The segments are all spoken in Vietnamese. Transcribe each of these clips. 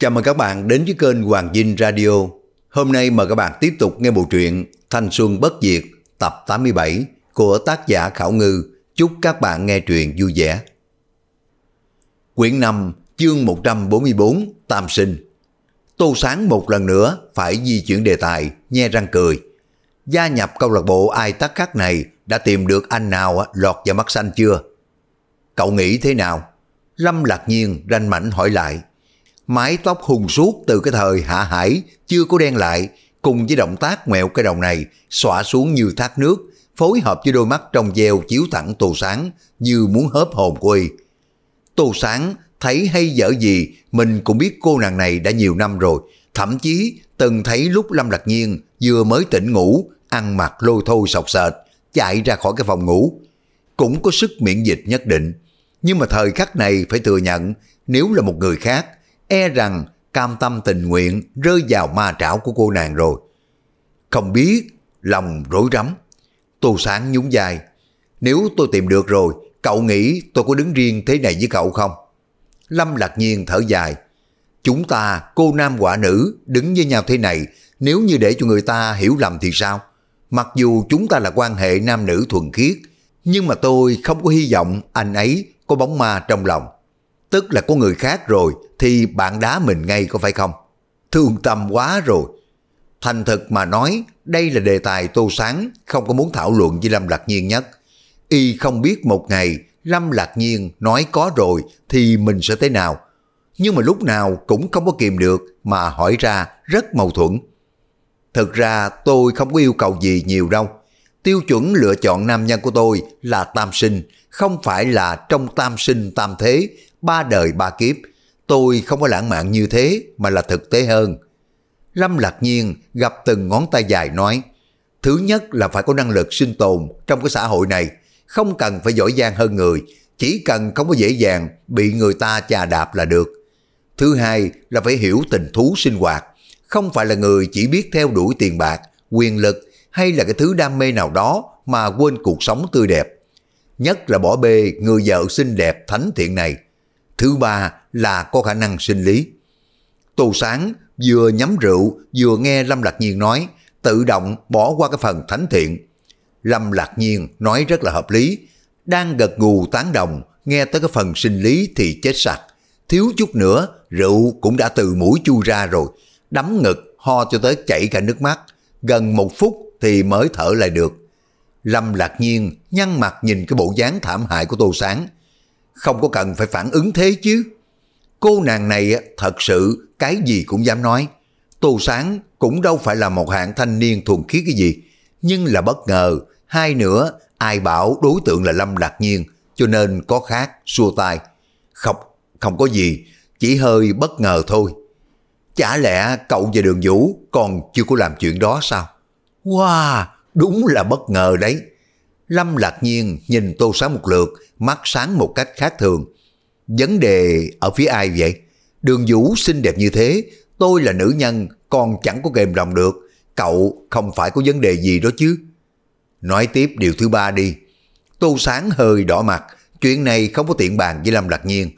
Chào mừng các bạn đến với kênh Hoàng Dinh Radio. Hôm nay mời các bạn tiếp tục nghe bộ truyện Thanh Xuân Bất Diệt tập 87 của tác giả Khảo Ngư. Chúc các bạn nghe truyện vui vẻ. Quyển 5, chương 144, Tam Sinh. Tô Sáng một lần nữa phải di chuyển đề tài, nhe răng cười. Gia nhập câu lạc bộ ai tắc khắc này đã tìm được anh nào lọt vào mắt xanh chưa? Cậu nghĩ thế nào? Lâm lạc nhiên ranh mảnh hỏi lại. Mái tóc hùng suốt từ cái thời hạ hải chưa có đen lại, cùng với động tác ngoẹo cái đầu này xõa xuống như thác nước, phối hợp với đôi mắt trong veo chiếu thẳng tô sáng như muốn hớp hồn cô y. Tô sáng thấy hay dở gì mình cũng biết cô nàng này đã nhiều năm rồi, thậm chí từng thấy lúc Lâm Lạc Nhiên vừa mới tỉnh ngủ, ăn mặc lôi thôi sọc sệt, chạy ra khỏi cái phòng ngủ. Cũng có sức miễn dịch nhất định, nhưng mà thời khắc này phải thừa nhận nếu là một người khác, e rằng cam tâm tình nguyện rơi vào ma trảo của cô nàng rồi. Không biết, lòng rối rắm. Tô Sáng nhún dài. Nếu tôi tìm được rồi, cậu nghĩ tôi có đứng riêng thế này với cậu không? Lâm lạc nhiên thở dài. Chúng ta, cô nam quả nữ, đứng với nhau thế này, nếu như để cho người ta hiểu lầm thì sao? Mặc dù chúng ta là quan hệ nam nữ thuần khiết, nhưng mà tôi không có hy vọng anh ấy có bóng ma trong lòng. Tức là có người khác rồi thì bạn đá mình ngay có phải không? Thương tâm quá rồi. Thành thật mà nói, đây là đề tài tô sáng, không có muốn thảo luận với Lâm Lạc Nhiên nhất. Y không biết một ngày Lâm Lạc Nhiên nói có rồi thì mình sẽ thế nào. Nhưng mà lúc nào cũng không có kìm được mà hỏi ra rất mâu thuẫn. Thực ra tôi không có yêu cầu gì nhiều đâu. Tiêu chuẩn lựa chọn nam nhân của tôi là tam sinh, không phải là trong tam sinh tam thế, ba đời ba kiếp. Tôi không có lãng mạn như thế mà là thực tế hơn. Lâm Lạc Nhiên gặp từng ngón tay dài nói, thứ nhất là phải có năng lực sinh tồn trong cái xã hội này, không cần phải giỏi giang hơn người, chỉ cần không có dễ dàng bị người ta chà đạp là được. Thứ hai là phải hiểu tình thú sinh hoạt, không phải là người chỉ biết theo đuổi tiền bạc, quyền lực hay là cái thứ đam mê nào đó mà quên cuộc sống tươi đẹp. Nhất là bỏ bê người vợ xinh đẹp thánh thiện này. Thứ ba là có khả năng sinh lý. Tô Sáng vừa nhắm rượu vừa nghe Lâm Lạc Nhiên nói tự động bỏ qua cái phần thánh thiện. Lâm Lạc Nhiên nói rất là hợp lý, đang gật gù tán đồng, nghe tới cái phần sinh lý thì chết sặc. Thiếu chút nữa, rượu cũng đã từ mũi chui ra rồi, đấm ngực, ho cho tới chảy cả nước mắt. Gần một phút thì mới thở lại được. Lâm Lạc Nhiên nhăn mặt nhìn cái bộ dáng thảm hại của Tô Sáng. Không có cần phải phản ứng thế chứ. Cô nàng này thật sự cái gì cũng dám nói. Tô Sáng cũng đâu phải là một hạng thanh niên thuần khiết cái gì. Nhưng là bất ngờ, hai nữa ai bảo đối tượng là Lâm Lạc Nhiên cho nên có khác, xua tay. Không, không có gì, chỉ hơi bất ngờ thôi. Chả lẽ cậu và Đường Vũ còn chưa có làm chuyện đó sao? Wow, đúng là bất ngờ đấy. Lâm lạc nhiên nhìn tô sáng một lượt, mắt sáng một cách khác thường. Vấn đề ở phía ai vậy? Đường Vũ xinh đẹp như thế, tôi là nữ nhân, còn chẳng có kềm lòng được. Cậu không phải có vấn đề gì đó chứ? Nói tiếp điều thứ ba đi. Tô sáng hơi đỏ mặt, chuyện này không có tiện bàn với Lâm Lạc Nhiên.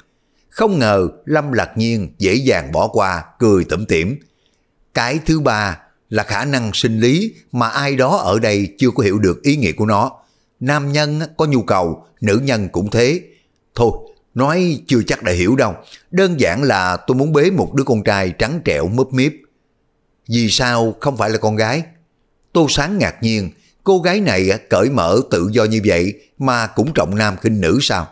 Không ngờ Lâm Lạc Nhiên dễ dàng bỏ qua, cười tẩm tỉm. Cái thứ ba là khả năng sinh lý mà ai đó ở đây chưa có hiểu được ý nghĩa của nó. Nam nhân có nhu cầu, nữ nhân cũng thế. Thôi, nói chưa chắc đã hiểu đâu. Đơn giản là tôi muốn bế một đứa con trai trắng trẻo mướp miếp. Vì sao không phải là con gái? Tô Sáng ngạc nhiên, cô gái này cởi mở tự do như vậy mà cũng trọng nam khinh nữ sao?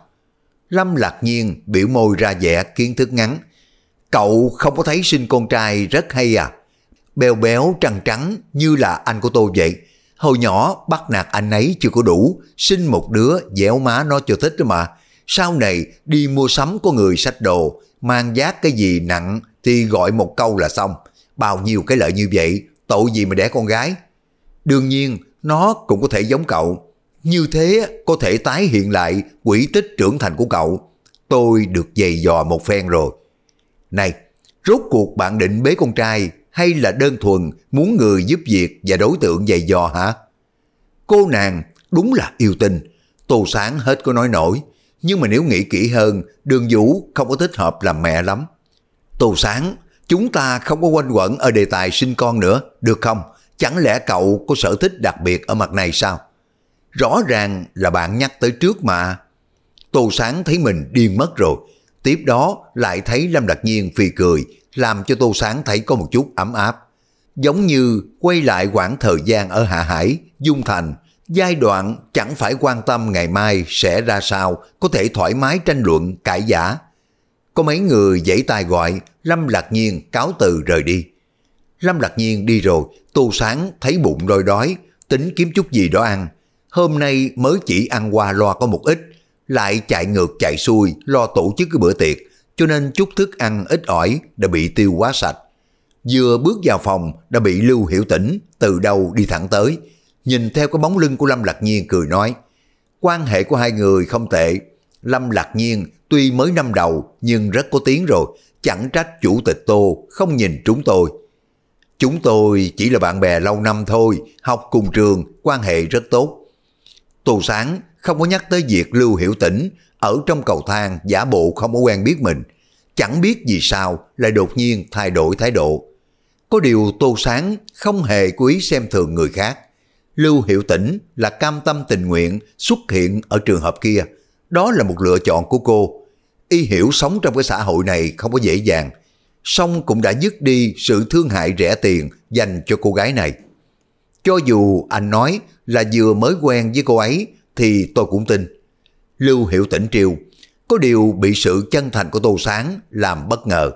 Lâm lạc nhiên biểu môi ra vẻ kiến thức ngắn. Cậu không có thấy sinh con trai rất hay à? Béo béo trăng trắng như là anh của tôi vậy. Hồi nhỏ bắt nạt anh ấy chưa có đủ, sinh một đứa dẻo má nó cho thích đó mà. Sau này đi mua sắm có người sách đồ, mang giác cái gì nặng thì gọi một câu là xong. Bao nhiêu cái lợi như vậy, tội gì mà đẻ con gái. Đương nhiên, nó cũng có thể giống cậu, như thế có thể tái hiện lại quỷ tích trưởng thành của cậu. Tôi được dày dò một phen rồi. Này, rốt cuộc bạn định bế con trai hay là đơn thuần muốn người giúp việc và đối tượng dày dò hả? Cô nàng đúng là yêu tình. Tô Sáng hết có nói nổi. Nhưng mà nếu nghĩ kỹ hơn, đường vũ không có thích hợp làm mẹ lắm. Tô Sáng, Chúng ta không có quanh quẩn ở đề tài sinh con nữa, được không? Chẳng lẽ cậu có sở thích đặc biệt ở mặt này sao? Rõ ràng là bạn nhắc tới trước mà. Tô Sáng thấy mình điên mất rồi. Tiếp đó lại thấy Lâm Đặc Nhiên phì cười, làm cho Tô Sáng thấy có một chút ấm áp. Giống như quay lại quãng thời gian ở Hạ Hải, Dung Thành, giai đoạn chẳng phải quan tâm ngày mai sẽ ra sao, có thể thoải mái tranh luận, cãi giả. Có mấy người giãy tay gọi, Lâm Lạc Nhiên cáo từ rời đi. Lâm Lạc Nhiên đi rồi, Tô Sáng thấy bụng đôi đói, tính kiếm chút gì đó ăn. Hôm nay mới chỉ ăn qua loa có một ít, lại chạy ngược chạy xuôi lo tổ chức cái bữa tiệc, cho nên chút thức ăn ít ỏi đã bị tiêu quá sạch. Vừa bước vào phòng đã bị Lưu Hiểu Tĩnh từ đầu đi thẳng tới, nhìn theo cái bóng lưng của Lâm Lạc Nhiên cười nói, quan hệ của hai người không tệ, Lâm Lạc Nhiên tuy mới năm đầu nhưng rất có tiếng rồi, chẳng trách chủ tịch Tô không nhìn chúng tôi. Chúng tôi chỉ là bạn bè lâu năm thôi, học cùng trường, quan hệ rất tốt. Tô Sáng không có nhắc tới việc Lưu Hiểu Tĩnh ở trong cầu thang giả bộ không có quen biết mình. Chẳng biết vì sao lại đột nhiên thay đổi thái độ. Có điều Tô Sáng không hề cố ý xem thường người khác. Lưu hiệu Tĩnh là cam tâm tình nguyện xuất hiện ở trường hợp kia. Đó là một lựa chọn của cô. Y hiểu sống trong cái xã hội này không có dễ dàng. Song cũng đã dứt đi sự thương hại rẻ tiền dành cho cô gái này. Cho dù anh nói là vừa mới quen với cô ấy, thì tôi cũng tin. Lưu hiệu Tĩnh triều, có điều bị sự chân thành của Tô Sáng làm bất ngờ.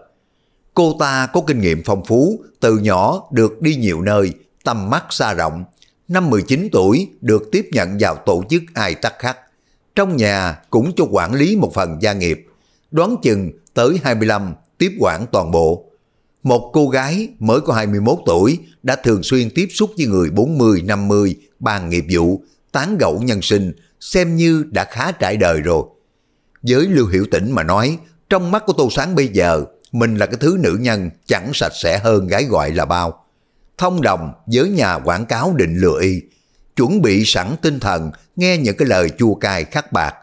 Cô ta có kinh nghiệm phong phú, từ nhỏ được đi nhiều nơi, tầm mắt xa rộng. Năm 19 tuổi được tiếp nhận vào tổ chức ai tắc khắc. Trong nhà cũng cho quản lý một phần gia nghiệp. Đoán chừng tới 25 tiếp quản toàn bộ. Một cô gái mới có 21 tuổi đã thường xuyên tiếp xúc với người 40-50 bàn nghiệp vụ, tán gẫu nhân sinh, xem như đã khá trải đời rồi. Với Lưu Hiểu Tĩnh mà nói, trong mắt của Tô Sáng bây giờ, mình là cái thứ nữ nhân chẳng sạch sẽ hơn gái gọi là bao. Thông đồng với nhà quảng cáo định lừa y, chuẩn bị sẵn tinh thần nghe những cái lời chua cay khắc bạc.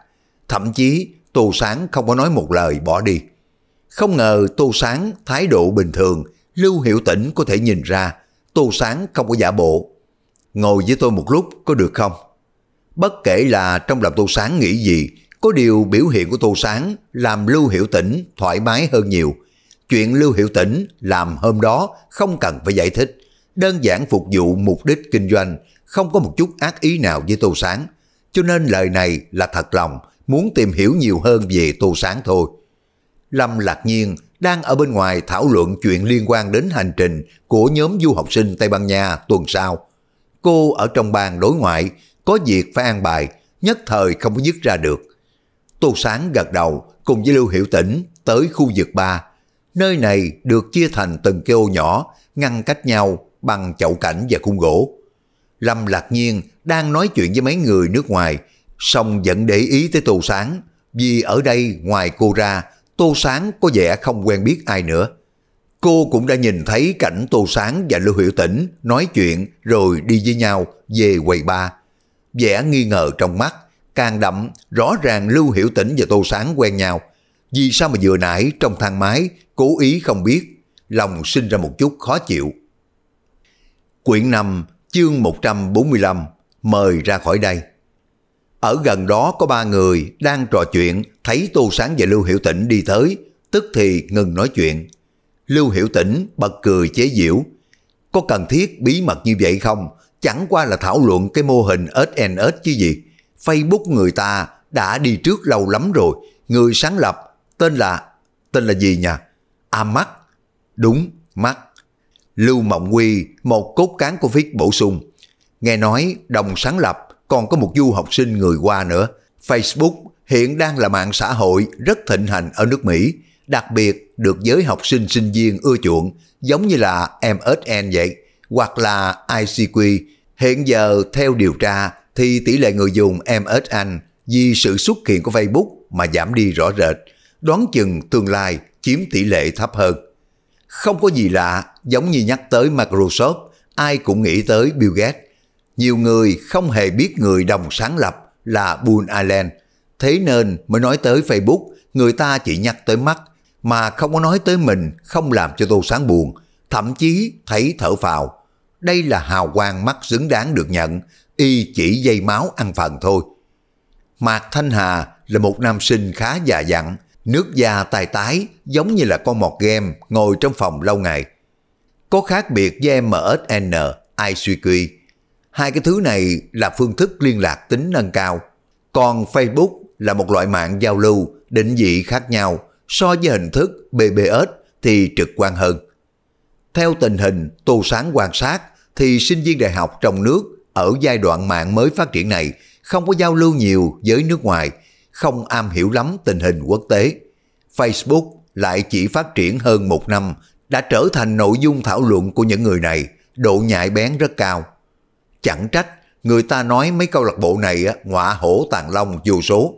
Thậm chí Tô Sáng không có nói một lời bỏ đi. Không ngờ Tô Sáng thái độ bình thường, Lưu Hiểu Tĩnh có thể nhìn ra Tô Sáng không có giả bộ. Ngồi với tôi một lúc có được không? Bất kể là trong lòng Tô Sáng nghĩ gì, có điều biểu hiện của Tô Sáng làm Lưu Hiểu Tĩnh thoải mái hơn nhiều. Chuyện Lưu Hiểu Tĩnh làm hôm đó không cần phải giải thích, đơn giản phục vụ mục đích kinh doanh, không có một chút ác ý nào với Tô Sáng. Cho nên lời này là thật lòng, muốn tìm hiểu nhiều hơn về Tô Sáng thôi. Lâm Lạc Nhiên đang ở bên ngoài thảo luận chuyện liên quan đến hành trình của nhóm du học sinh Tây Ban Nha tuần sau. Cô ở trong bàn đối ngoại, có việc phải an bài, nhất thời không có dứt ra được. Tô Sáng gật đầu cùng với Lưu Hiểu Tĩnh tới khu vực ba. Nơi này được chia thành từng cái ô nhỏ, ngăn cách nhau bằng chậu cảnh và khung gỗ. Lâm Lạc Nhiên đang nói chuyện với mấy người nước ngoài, song vẫn để ý tới Tô Sáng, vì ở đây ngoài cô ra, Tô Sáng có vẻ không quen biết ai nữa. Cô cũng đã nhìn thấy cảnh Tô Sáng và Lưu Hiểu Tĩnh nói chuyện rồi đi với nhau về quầy ba. Vẻ nghi ngờ trong mắt, càng đậm rõ ràng Lưu Hiểu Tĩnh và Tô Sáng quen nhau. Vì sao mà vừa nãy trong thang máy cố ý không biết, lòng sinh ra một chút khó chịu. Quyển 5 chương 145 mời ra khỏi đây. Ở gần đó có ba người đang trò chuyện, thấy Tô Sáng và Lưu Hiểu Tĩnh đi tới, tức thì ngừng nói chuyện. Lưu Hiểu Tĩnh bật cười chế giễu. Có cần thiết bí mật như vậy không? Chẳng qua là thảo luận cái mô hình SNS chứ gì. Facebook người ta đã đi trước lâu lắm rồi. Người sáng lập tên là... Tên là gì nhỉ? À mắt. Đúng, mắt. Lưu Mộng Quy, một cốt cán của Viết bổ sung. Nghe nói đồng sáng lập còn có một du học sinh người qua nữa. Facebook hiện đang là mạng xã hội rất thịnh hành ở nước Mỹ, đặc biệt được giới học sinh sinh viên ưa chuộng, giống như là MSN vậy, hoặc là ICQ. Hiện giờ theo điều tra thì tỷ lệ người dùng MSN vì sự xuất hiện của Facebook mà giảm đi rõ rệt, đoán chừng tương lai chiếm tỷ lệ thấp hơn. Không có gì lạ, giống như nhắc tới Microsoft, ai cũng nghĩ tới Bill Gates. Nhiều người không hề biết người đồng sáng lập là Bull Allen, thế nên mới nói tới Facebook, người ta chỉ nhắc tới mắt, mà không có nói tới mình không làm cho Tô Sáng buồn, thậm chí thấy thở phào. Đây là hào quang mắt xứng đáng được nhận, y chỉ dây máu ăn phần thôi. Mạc Thanh Hà là một nam sinh khá già dặn, nước da tai tái giống như là con mọt game ngồi trong phòng lâu ngày. Có khác biệt với MSN, ICQ. Hai cái thứ này là phương thức liên lạc tính nâng cao. Còn Facebook là một loại mạng giao lưu, định vị khác nhau so với hình thức BBS thì trực quan hơn. Theo tình hình tô sáng quan sát thì sinh viên đại học trong nước ở giai đoạn mạng mới phát triển này không có giao lưu nhiều với nước ngoài, không am hiểu lắm tình hình quốc tế. Facebook lại chỉ phát triển hơn một năm đã trở thành nội dung thảo luận của những người này, độ nhạy bén rất cao. Chẳng trách người ta nói mấy câu lạc bộ này ngọa hổ tàn long vô số.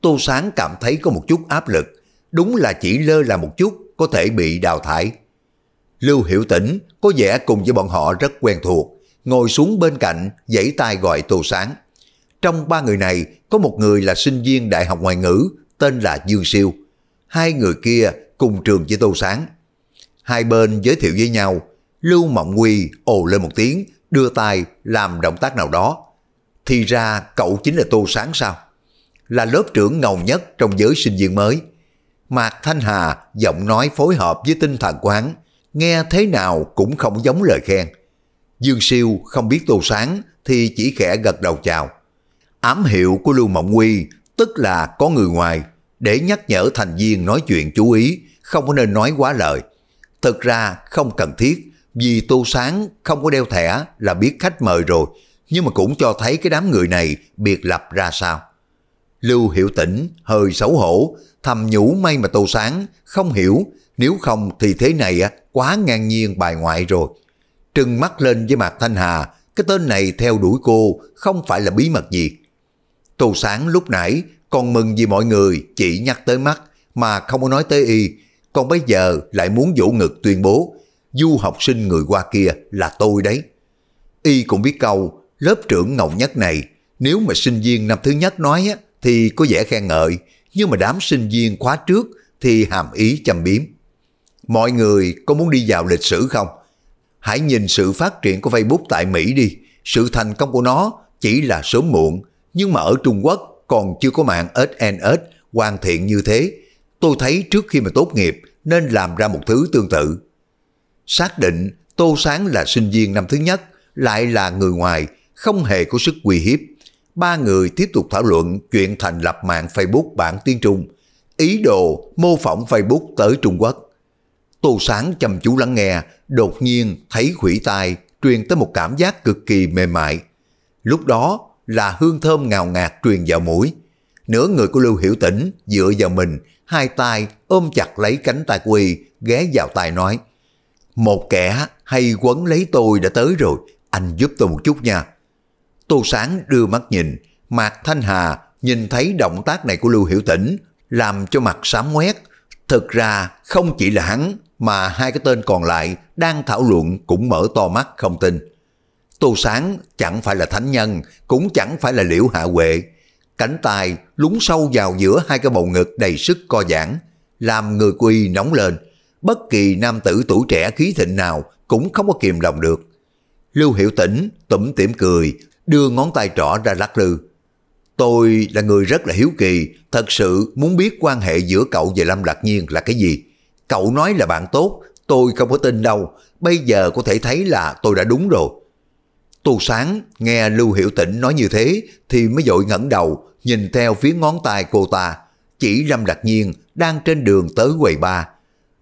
Tô Sáng cảm thấy có một chút áp lực, đúng là chỉ lơ là một chút có thể bị đào thải. Lưu Hiểu Tĩnh có vẻ cùng với bọn họ rất quen thuộc, ngồi xuống bên cạnh giãy tay gọi Tô Sáng. Trong ba người này có một người là sinh viên đại học ngoại ngữ tên là Dương Siêu. Hai người kia cùng trường với Tô Sáng. Hai bên giới thiệu với nhau, Lưu Mộng Quy ồ lên một tiếng, đưa tay làm động tác nào đó. Thì ra cậu chính là Tô Sáng sao? Là lớp trưởng ngầu nhất trong giới sinh viên mới. Mạc Thanh Hà giọng nói phối hợp với tinh thần của hắn, nghe thế nào cũng không giống lời khen. Dương Siêu không biết Tô Sáng thì chỉ khẽ gật đầu chào. Ám hiệu của Lưu Mộng Quy tức là có người ngoài để nhắc nhở thành viên nói chuyện chú ý, không có nên nói quá lời. Thực ra không cần thiết, vì Tô Sáng không có đeo thẻ là biết khách mời rồi, nhưng mà cũng cho thấy cái đám người này biệt lập ra sao. Lưu Hiệu Tĩnh hơi xấu hổ, thầm nhủ may mà Tô Sáng không hiểu, nếu không thì thế này quá ngang nhiên bài ngoại rồi. Trừng mắt lên với mặt Thanh Hà, cái tên này theo đuổi cô không phải là bí mật gì. Tô Sáng lúc nãy còn mừng vì mọi người chỉ nhắc tới mắt mà không có nói tới y, còn bây giờ lại muốn vỗ ngực tuyên bố du học sinh người qua kia là tôi đấy. Y cũng biết câu lớp trưởng ngầu nhất này, nếu mà sinh viên năm thứ nhất nói á, thì có vẻ khen ngợi, nhưng mà đám sinh viên khóa trước thì hàm ý châm biếm. Mọi người có muốn đi vào lịch sử không? Hãy nhìn sự phát triển của Facebook tại Mỹ đi. Sự thành công của nó chỉ là sớm muộn, nhưng mà ở Trung Quốc còn chưa có mạng SNS hoàn thiện như thế. Tôi thấy trước khi mà tốt nghiệp nên làm ra một thứ tương tự. Xác định Tô Sáng là sinh viên năm thứ nhất, lại là người ngoài, không hề có sức uy hiếp. Ba người tiếp tục thảo luận chuyện thành lập mạng Facebook bản tiếng Trung, ý đồ mô phỏng Facebook tới Trung Quốc. Tô Sáng chăm chú lắng nghe, đột nhiên thấy khủy tai truyền tới một cảm giác cực kỳ mềm mại. Lúc đó là hương thơm ngào ngạt truyền vào mũi. Nửa người của Lưu Hiểu Tĩnh dựa vào mình, hai tay ôm chặt lấy cánh tay của y, ghé vào tai nói. Một kẻ hay quấn lấy tôi đã tới rồi, anh giúp tôi một chút nha. Tô Sáng đưa mắt nhìn, Mạc Thanh Hà nhìn thấy động tác này của Lưu Hiểu Tĩnh, làm cho mặt sám ngoét. Thực ra không chỉ là hắn, mà hai cái tên còn lại đang thảo luận cũng mở to mắt không tin. Tô Sáng chẳng phải là thánh nhân, cũng chẳng phải là liễu hạ huệ. Cánh tay lún sâu vào giữa hai cái bầu ngực đầy sức co giãn, làm người quy nóng lên. Bất kỳ nam tử tuổi trẻ khí thịnh nào cũng không có kiềm lòng được. Lưu Hiệu Tĩnh tủm tỉm cười, đưa ngón tay trỏ ra lắc lư. Tôi là người rất là hiếu kỳ, thật sự muốn biết quan hệ giữa cậu và Lâm Lạc Nhiên là cái gì. Cậu nói là bạn tốt, tôi không có tin đâu, bây giờ có thể thấy là tôi đã đúng rồi. Tô Sáng nghe Lưu Hiểu Tĩnh nói như thế thì mới dội ngẩng đầu nhìn theo phía ngón tay cô ta. Chỉ Lâm Đặc Nhiên đang trên đường tới quầy ba.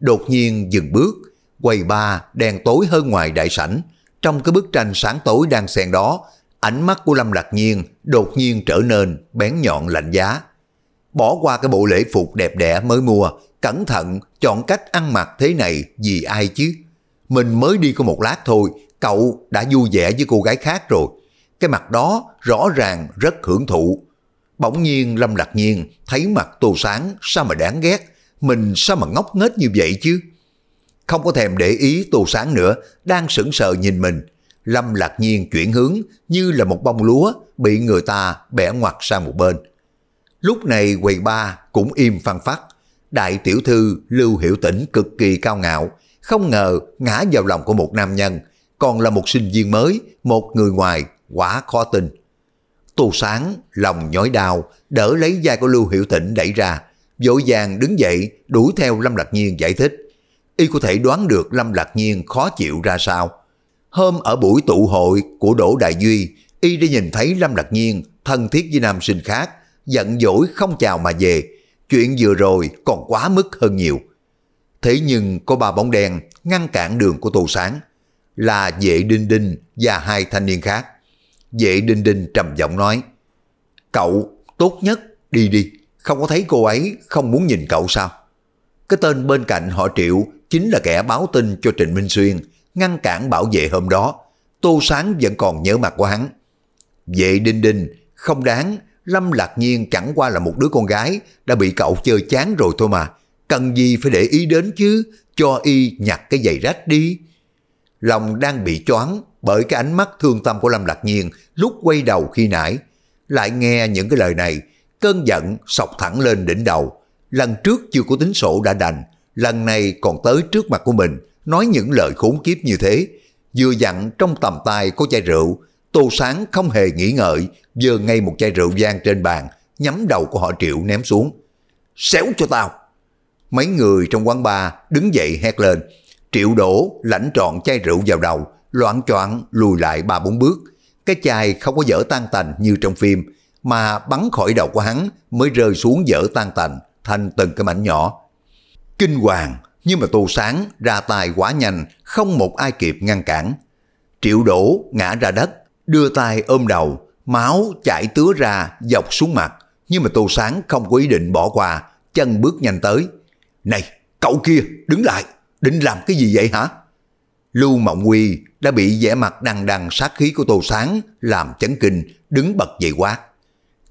Đột nhiên dừng bước, quầy ba đèn tối hơn ngoài đại sảnh. Trong cái bức tranh sáng tối đang xen đó, ánh mắt của Lâm Đặc Nhiên đột nhiên trở nên bén nhọn lạnh giá. Bỏ qua cái bộ lễ phục đẹp đẽ mới mua, cẩn thận chọn cách ăn mặc thế này vì ai chứ? Mình mới đi có một lát thôi cậu đã vui vẻ với cô gái khác rồi. Cái mặt đó rõ ràng rất hưởng thụ. Bỗng nhiên Lâm Lạc Nhiên thấy mặt Tô Sáng sao mà đáng ghét, mình sao mà ngốc nghếch như vậy chứ. Không có thèm để ý Tô Sáng nữa, đang sững sờ nhìn mình. Lâm Lạc Nhiên chuyển hướng như là một bông lúa bị người ta bẻ ngoặt sang một bên. Lúc này quầy ba cũng im phăng phát đại tiểu thư Lưu Hiểu Tĩnh cực kỳ cao ngạo, không ngờ ngã vào lòng của một nam nhân, còn là một sinh viên mới, một người ngoài, quả khó tin. Tu sáng, lòng nhói đau, đỡ lấy vai của Lưu Hiểu Tĩnh đẩy ra, vội vàng đứng dậy đuổi theo Lâm Lạc Nhiên giải thích. Y có thể đoán được Lâm Lạc Nhiên khó chịu ra sao. Hôm ở buổi tụ hội của Đỗ Đại Duy, Y đã nhìn thấy Lâm Lạc Nhiên thân thiết với nam sinh khác, giận dỗi không chào mà về. Chuyện vừa rồi còn quá mức hơn nhiều. Thế nhưng có ba bóng đen ngăn cản đường của Tô Sáng, là Vệ Đinh Đinh và hai thanh niên khác. Vệ Đinh Đinh trầm giọng nói, Cậu tốt nhất đi đi, không có thấy cô ấy không muốn nhìn cậu sao? Cái tên bên cạnh họ Triệu chính là kẻ báo tin cho Trịnh Minh Xuyên, ngăn cản bảo vệ hôm đó. Tô Sáng vẫn còn nhớ mặt của hắn. Vệ Đinh Đinh, không đáng, Lâm Lạc Nhiên chẳng qua là một đứa con gái đã bị cậu chơi chán rồi thôi mà. Cần gì phải để ý đến chứ, cho y nhặt cái giày rách đi. Lòng đang bị choáng bởi cái ánh mắt thương tâm của Lâm Lạc Nhiên lúc quay đầu khi nãy. Lại nghe những cái lời này, cơn giận sọc thẳng lên đỉnh đầu. Lần trước chưa có tính sổ đã đành, lần này còn tới trước mặt của mình, nói những lời khốn kiếp như thế. Vừa dặn trong tầm tay có chai rượu, Tô Sáng không hề nghĩ ngợi, giơ ngay một chai rượu vang trên bàn, nhắm đầu của họ Triệu ném xuống. Xéo cho tao! Mấy người trong quán bar đứng dậy hét lên. Triệu đổ lãnh trọn chai rượu vào đầu, loạn choạng lùi lại ba bốn bước. Cái chai không có dở tan tành như trong phim, mà bắn khỏi đầu của hắn mới rơi xuống dở tan tành thành từng cái mảnh nhỏ. Kinh hoàng, nhưng mà tô sáng ra tay quá nhanh, không một ai kịp ngăn cản. Triệu đổ ngã ra đất, đưa tay ôm đầu, máu chảy tứa ra dọc xuống mặt, nhưng mà tô sáng không có ý định bỏ qua, chân bước nhanh tới. Này, cậu kia, đứng lại, định làm cái gì vậy hả? Lưu Mộng Quy đã bị vẻ mặt đằng đằng sát khí của Tô Sáng làm chấn kinh, đứng bật dậy quát.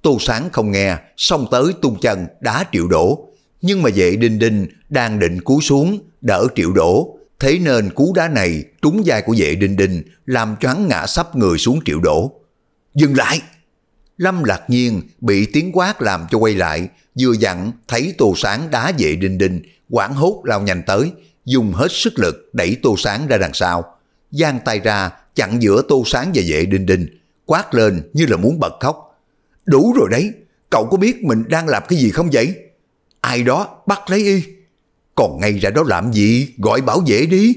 Tô Sáng không nghe, xông tới tung chân đá triệu đổ. Nhưng mà vệ đinh đinh đang định cú xuống, đỡ triệu đổ. Thế nên cú đá này trúng vai của vệ đinh đinh, làm cho hắn ngã sắp người xuống triệu đổ. Dừng lại! Lâm lạc nhiên bị tiếng quát làm cho quay lại, vừa dặn thấy Tô Sáng đá vệ đinh đinh, quảng hốt lao nhanh tới, dùng hết sức lực đẩy Tô Sáng ra đằng sau. giang tay ra chặn giữa Tô Sáng và vệ đinh đinh, quát lên như là muốn bật khóc. Đủ rồi đấy, cậu có biết mình đang làm cái gì không vậy? Ai đó bắt lấy y. Còn ngay ra đó làm gì, gọi bảo vệ đi.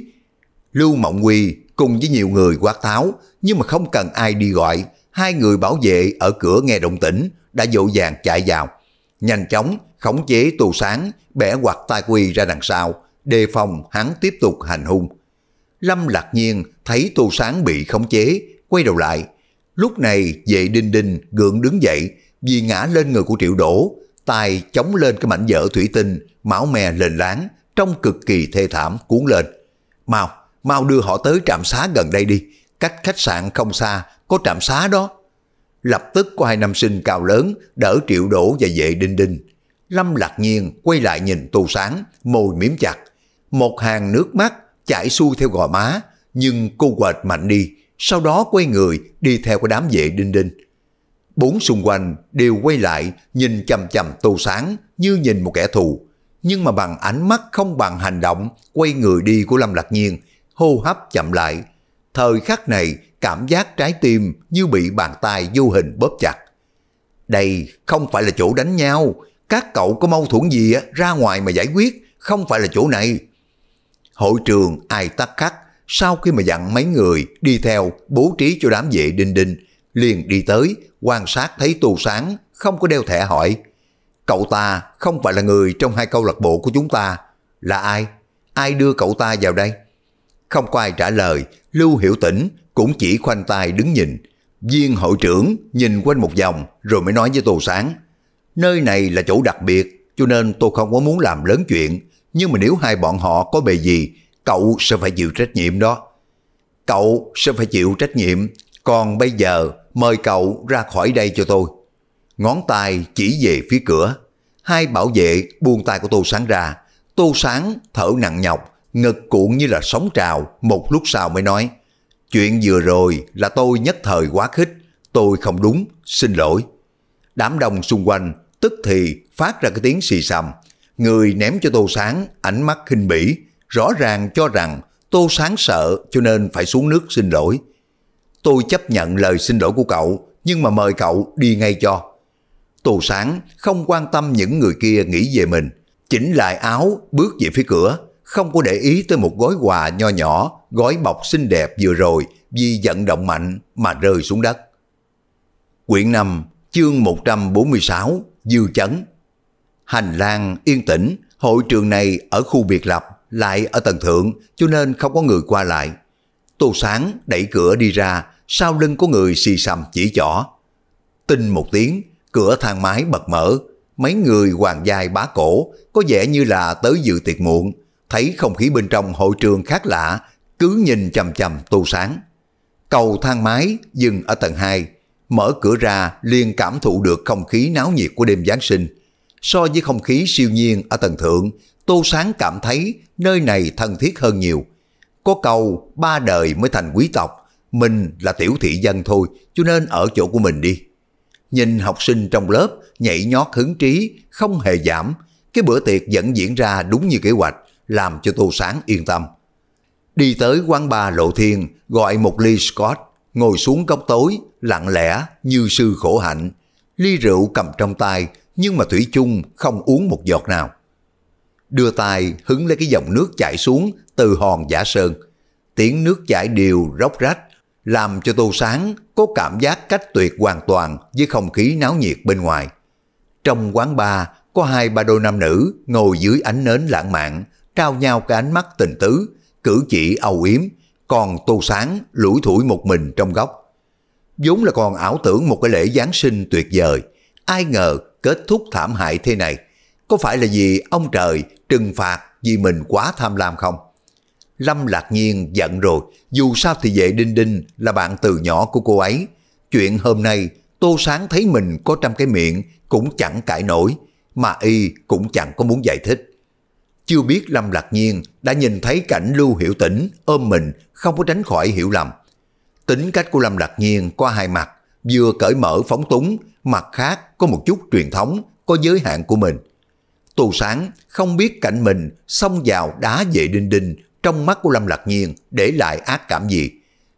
Lưu Mộng Quy cùng với nhiều người quát tháo, nhưng mà không cần ai đi gọi. Hai người bảo vệ ở cửa nghe động tĩnh đã dội vàng chạy vào. Nhanh chóng khống chế tù Sáng, bẻ quạt tai quy ra đằng sau, đề phòng hắn tiếp tục hành hung. Lâm lạc nhiên thấy tù Sáng bị khống chế, quay đầu lại. Lúc này vệ đinh đinh gượng đứng dậy vì ngã lên người của triệu đổ, tay chống lên cái mảnh vỡ thủy tinh, máu me lên láng, trông cực kỳ thê thảm cuốn lên. Mau, mau đưa họ tới trạm xá gần đây đi, cách khách sạn không xa, có trạm xá đó. Lập tức có hai nam sinh cao lớn đỡ triệu đổ và vệ đinh đinh. Lâm lạc nhiên quay lại nhìn tu sáng, môi miếm chặt. Một hàng nước mắt chảy xuôi theo gò má, nhưng cô quệt mạnh đi, sau đó quay người đi theo cái đám vệ đinh đinh. Bốn xung quanh đều quay lại nhìn chầm chầm tô sáng như nhìn một kẻ thù. Nhưng mà bằng ánh mắt không bằng hành động quay người đi của Lâm Lạc Nhiên, hô hấp chậm lại. Thời khắc này cảm giác trái tim như bị bàn tay vô hình bóp chặt. Đây không phải là chỗ đánh nhau, các cậu có mâu thuẫn gì ra ngoài mà giải quyết, không phải là chỗ này. Hội trường ai tắc khắc, sau khi mà dặn mấy người đi theo bố trí cho đám vệ đinh đinh, liền đi tới, quan sát thấy tu sáng, không có đeo thẻ hỏi. Cậu ta không phải là người trong hai câu lạc bộ của chúng ta, là ai? Ai đưa cậu ta vào đây? Không có ai trả lời, Lưu Hiểu Tĩnh cũng chỉ khoanh tay đứng nhìn. Viên hội trưởng nhìn quanh một vòng rồi mới nói với Tô Sáng. Nơi này là chỗ đặc biệt cho nên tôi không có muốn làm lớn chuyện. Nhưng mà nếu hai bọn họ có bề gì, cậu sẽ phải chịu trách nhiệm đó. Cậu sẽ phải chịu trách nhiệm, còn bây giờ mời cậu ra khỏi đây cho tôi. Ngón tay chỉ về phía cửa. Hai bảo vệ buông tay của Tô Sáng ra. Tô Sáng thở nặng nhọc, ngực cuộn như là sóng trào, một lúc sau mới nói. Chuyện vừa rồi là tôi nhất thời quá khích, tôi không đúng, xin lỗi. Đám đông xung quanh tức thì phát ra cái tiếng xì xầm. Người ném cho Tô Sáng ánh mắt khinh bỉ, rõ ràng cho rằng Tô Sáng sợ cho nên phải xuống nước xin lỗi. Tôi chấp nhận lời xin lỗi của cậu, nhưng mà mời cậu đi ngay cho. tù Sáng không quan tâm những người kia nghĩ về mình, chỉnh lại áo bước về phía cửa, không có để ý tới một gói quà nho nhỏ, gói bọc xinh đẹp vừa rồi vì vận động mạnh mà rơi xuống đất. Quyển 5, chương 146, Dư Chấn Hành lang yên tĩnh, hội trường này ở khu biệt lập, lại ở tầng thượng cho nên không có người qua lại. Tô Sáng đẩy cửa đi ra, sau lưng có người xì xầm chỉ chỏ. Tinh một tiếng, cửa thang máy bật mở, mấy người hoàng giai bá cổ có vẻ như là tới dự tiệc muộn, thấy không khí bên trong hội trường khác lạ, cứ nhìn chầm chầm Tô Sáng. Cầu thang máy dừng ở tầng 2, mở cửa ra liền cảm thụ được không khí náo nhiệt của đêm Giáng sinh. So với không khí siêu nhiên ở tầng thượng, Tô Sáng cảm thấy nơi này thân thiết hơn nhiều. Có cầu ba đời mới thành quý tộc, mình là tiểu thị dân thôi, cho nên ở chỗ của mình đi. Nhìn học sinh trong lớp nhảy nhót hứng trí, không hề giảm. Cái bữa tiệc vẫn diễn ra đúng như kế hoạch, làm cho Tô Sáng yên tâm. Đi tới quán bar Lộ Thiên, gọi một ly Scott, ngồi xuống góc tối, lặng lẽ như sư khổ hạnh. Ly rượu cầm trong tay, nhưng mà Thủy chung không uống một giọt nào. Đưa tay hứng lấy cái dòng nước chảy xuống từ hòn giả sơn. Tiếng nước chảy đều róc rách, làm cho Tô Sáng có cảm giác cách tuyệt hoàn toàn với không khí náo nhiệt bên ngoài. Trong quán bar có hai ba đôi nam nữ ngồi dưới ánh nến lãng mạn, trao nhau cái ánh mắt tình tứ, cử chỉ âu yếm, còn Tô Sáng lủi thủi một mình trong góc. vốn là còn ảo tưởng một cái lễ Giáng sinh tuyệt vời, ai ngờ kết thúc thảm hại thế này. Có phải là vì ông trời trừng phạt vì mình quá tham lam không? Lâm lạc nhiên giận rồi, dù sao thì vệ đinh đinh là bạn từ nhỏ của cô ấy. Chuyện hôm nay, Tô Sáng thấy mình có trăm cái miệng cũng chẳng cãi nổi, mà y cũng chẳng có muốn giải thích. Chưa biết Lâm Lạc Nhiên đã nhìn thấy cảnh Lưu Hiểu Tĩnh ôm mình không có tránh khỏi hiểu lầm. Tính cách của Lâm Lạc Nhiên có hai mặt, vừa cởi mở phóng túng, mặt khác có một chút truyền thống, có giới hạn của mình. Tô Sáng không biết cảnh mình xông vào đá vệ đinh đinh trong mắt của Lâm Lạc Nhiên để lại ác cảm gì.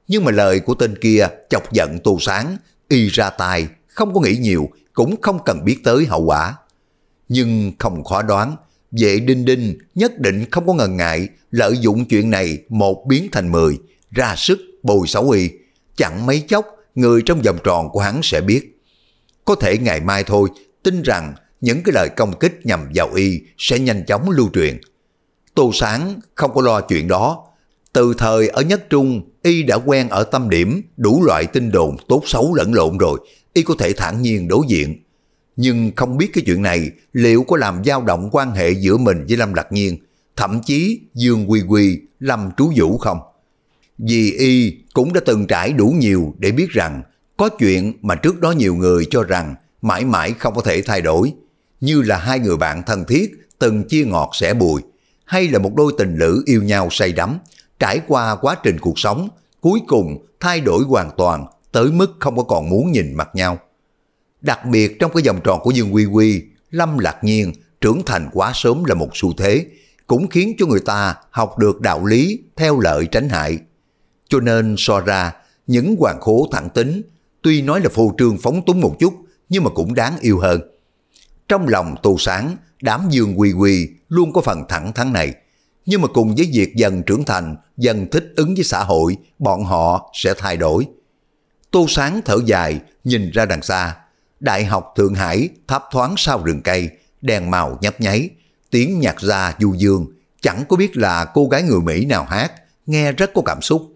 Nhưng mà lời của tên kia chọc giận Tô Sáng, y ra tay, không có nghĩ nhiều, cũng không cần biết tới hậu quả. Nhưng không khó đoán, vệ đinh đinh nhất định không có ngần ngại lợi dụng chuyện này một biến thành mười, ra sức bồi xấu y. Chẳng mấy chốc, người trong vòng tròn của hắn sẽ biết. Có thể ngày mai thôi, tin rằng những cái lời công kích nhằm vào y sẽ nhanh chóng lưu truyền. Tô Sáng không có lo chuyện đó. Từ thời ở Nhất Trung, y đã quen ở tâm điểm đủ loại tin đồn tốt xấu lẫn lộn rồi, y có thể thản nhiên đối diện. Nhưng không biết cái chuyện này liệu có làm dao động quan hệ giữa mình với Lâm Lạc Nhiên, thậm chí Dương Quy Quy, Lâm Trú Vũ không? Vì y cũng đã từng trải đủ nhiều để biết rằng có chuyện mà trước đó nhiều người cho rằng mãi mãi không có thể thay đổi, như là hai người bạn thân thiết từng chia ngọt sẻ bùi, hay là một đôi tình lữ yêu nhau say đắm, trải qua quá trình cuộc sống, cuối cùng thay đổi hoàn toàn tới mức không có còn muốn nhìn mặt nhau. Đặc biệt trong cái vòng tròn của Dương Quy Quy, Lâm Lạc Nhiên trưởng thành quá sớm là một xu thế, cũng khiến cho người ta học được đạo lý theo lợi tránh hại. Cho nên so ra, những hoàng khố thẳng tính, tuy nói là phô trương phóng túng một chút, nhưng mà cũng đáng yêu hơn. Trong lòng tô sáng, đám dương quy quy luôn có phần thẳng thắn này. Nhưng mà cùng với việc dần trưởng thành, dần thích ứng với xã hội, bọn họ sẽ thay đổi. Tô sáng thở dài, nhìn ra đằng xa. Đại học Thượng Hải thấp thoáng sau rừng cây, đèn màu nhấp nháy, tiếng nhạc ra du dương, chẳng có biết là cô gái người Mỹ nào hát, nghe rất có cảm xúc.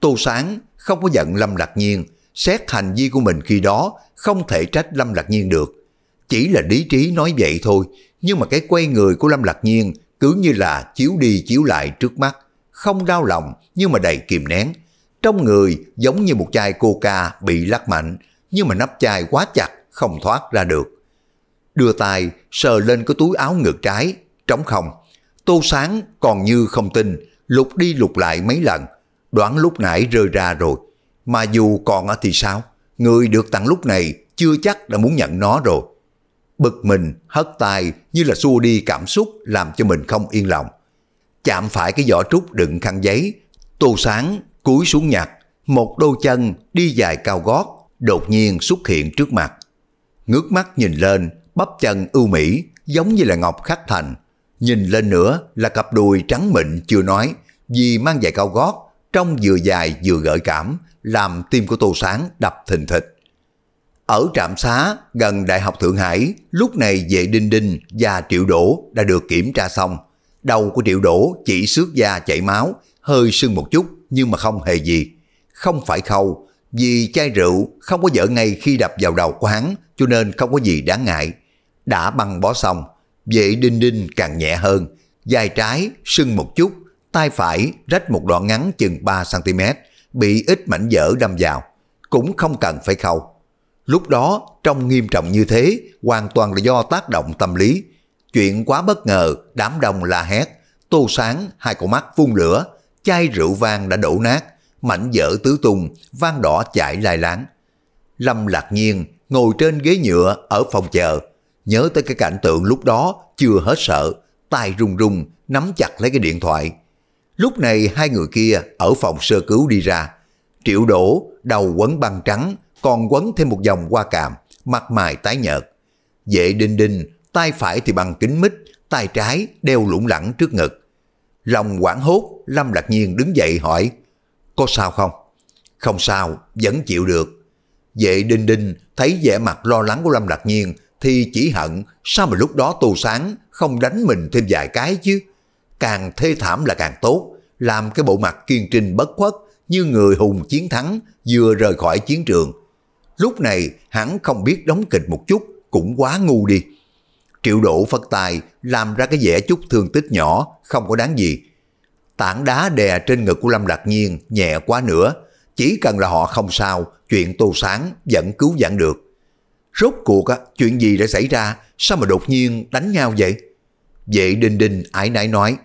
Tô Sáng không có giận Lâm Lạc Nhiên, xét hành vi của mình khi đó không thể trách Lâm Lạc Nhiên được. Chỉ là lý trí nói vậy thôi, nhưng mà cái quay người của Lâm Lạc Nhiên cứ như là chiếu đi chiếu lại trước mắt, không đau lòng nhưng mà đầy kìm nén. Trong người giống như một chai coca bị lắc mạnh, nhưng mà nắp chai quá chặt, không thoát ra được. Đưa tay sờ lên cái túi áo ngực trái, trống không. Tô sáng còn như không tin, lục đi lục lại mấy lần, đoán lúc nãy rơi ra rồi. Mà dù còn ở thì sao, người được tặng lúc này chưa chắc đã muốn nhận nó rồi bực mình, hất tay như là xua đi cảm xúc làm cho mình không yên lòng. Chạm phải cái giỏ trúc đựng khăn giấy, tô sáng cúi xuống nhặt, một đôi chân đi dài cao gót, đột nhiên xuất hiện trước mặt. Ngước mắt nhìn lên, bắp chân ưu mỹ, giống như là ngọc khắc thành. Nhìn lên nữa là cặp đùi trắng mịn chưa nói, vì mang giày cao gót, trông vừa dài vừa gợi cảm, làm tim của Tô Sáng đập thình thịch. Ở trạm xá gần Đại học Thượng Hải, lúc này vệ Đinh Đinh và Triệu Đỗ đã được kiểm tra xong. Đầu của Triệu Đỗ chỉ xước da chảy máu, hơi sưng một chút nhưng mà không hề gì. Không phải khâu, vì chai rượu không có dở ngay khi đập vào đầu của hắn cho nên không có gì đáng ngại. Đã băng bó xong, vệ Đinh Đinh càng nhẹ hơn, dài trái sưng một chút, tay phải rách một đoạn ngắn chừng 3cm, bị ít mảnh dở đâm vào. Cũng không cần phải khâu Lúc đó trong nghiêm trọng như thế hoàn toàn là do tác động tâm lý. Chuyện quá bất ngờ, đám đông la hét, tô sáng, hai con mắt phun lửa, chai rượu vang đã đổ nát, mảnh vỡ tứ tung, vang đỏ chạy lai láng. Lâm lạc nhiên ngồi trên ghế nhựa ở phòng chờ, nhớ tới cái cảnh tượng lúc đó chưa hết sợ, tay run run nắm chặt lấy cái điện thoại. Lúc này hai người kia ở phòng sơ cứu đi ra, triệu đổ, đầu quấn băng trắng, còn quấn thêm một vòng hoa càm, mặt mày tái nhợt. Vệ đinh đinh, tay phải thì bằng kính mít, tay trái đeo lủng lẳng trước ngực. Lòng quảng hốt, Lâm Lạc Nhiên đứng dậy hỏi, có sao không? Không sao, vẫn chịu được. Vệ đinh đinh thấy vẻ mặt lo lắng của Lâm Lạc Nhiên thì chỉ hận sao mà lúc đó tô sáng không đánh mình thêm vài cái chứ. Càng thê thảm là càng tốt, làm cái bộ mặt kiên trinh bất khuất như người hùng chiến thắng vừa rời khỏi chiến trường Lúc này hắn không biết đóng kịch một chút cũng quá ngu đi. Triệu độ phật tài làm ra cái vẻ chút thương tích nhỏ không có đáng gì. Tảng đá đè trên ngực của Lâm Lạc Nhiên nhẹ quá nữa. Chỉ cần là họ không sao, chuyện tô sáng vẫn cứu vãn được. Rốt cuộc á, chuyện gì đã xảy ra, sao mà đột nhiên đánh nhau vậy? Vệ Đinh Đinh ái nãi nói,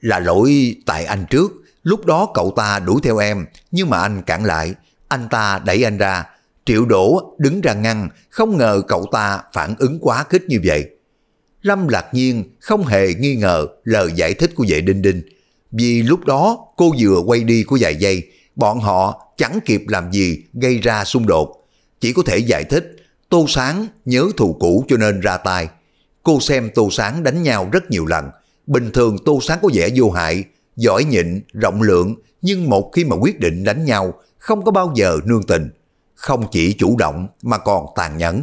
là lỗi tại anh trước, lúc đó cậu ta đuổi theo em, nhưng mà anh cản lại, anh ta đẩy anh ra, Triệu Đỗ đứng ra ngăn, không ngờ cậu ta phản ứng quá khích như vậy. Lâm Lạc Nhiên không hề nghi ngờ lời giải thích của vệ Đinh Đinh. Vì lúc đó cô vừa quay đi của vài giây, bọn họ chẳng kịp làm gì gây ra xung đột. Chỉ có thể giải thích, Tô Sáng nhớ thù cũ cho nên ra tay. Cô xem Tô Sáng đánh nhau rất nhiều lần. Bình thường Tô Sáng có vẻ vô hại, giỏi nhịn, rộng lượng, nhưng một khi mà quyết định đánh nhau, không có bao giờ nương tình không chỉ chủ động mà còn tàn nhẫn.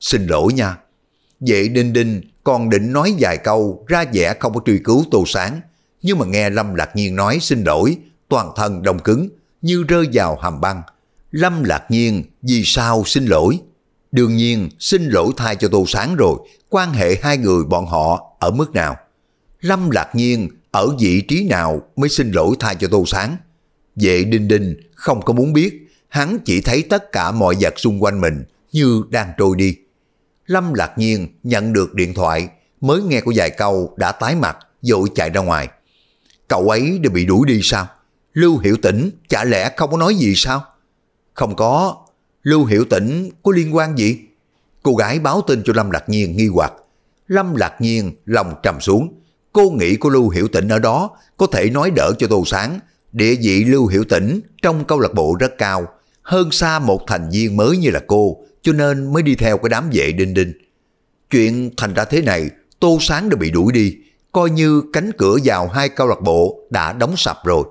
Xin lỗi nha. Vậy Đinh Đinh còn định nói vài câu ra vẻ không có truy cứu Tô Sáng, nhưng mà nghe Lâm Lạc Nhiên nói xin lỗi, toàn thân đông cứng, như rơi vào hầm băng. Lâm Lạc Nhiên vì sao xin lỗi? Đương nhiên xin lỗi thay cho Tô Sáng rồi, quan hệ hai người bọn họ ở mức nào? Lâm Lạc Nhiên ở vị trí nào mới xin lỗi thay cho Tô Sáng? Vệ Đinh Đinh không có muốn biết, hắn chỉ thấy tất cả mọi vật xung quanh mình như đang trôi đi. Lâm lạc nhiên nhận được điện thoại, mới nghe có vài câu đã tái mặt, vội chạy ra ngoài. Cậu ấy đã bị đuổi đi sao? Lưu Hiểu Tĩnh chả lẽ không có nói gì sao? Không có, Lưu Hiểu Tĩnh có liên quan gì? Cô gái báo tin cho Lâm Lạc Nhiên nghi hoặc. Lâm Lạc Nhiên lòng trầm xuống. Cô nghĩ cô Lưu Hiểu Tĩnh ở đó có thể nói đỡ cho Tô Sáng. Địa vị Lưu Hiểu Tĩnh trong câu lạc bộ rất cao, hơn xa một thành viên mới như là cô, cho nên mới đi theo cái đám vệ đinh đinh. Chuyện thành ra thế này, Tô Sáng đã bị đuổi đi, coi như cánh cửa vào hai câu lạc bộ đã đóng sập rồi.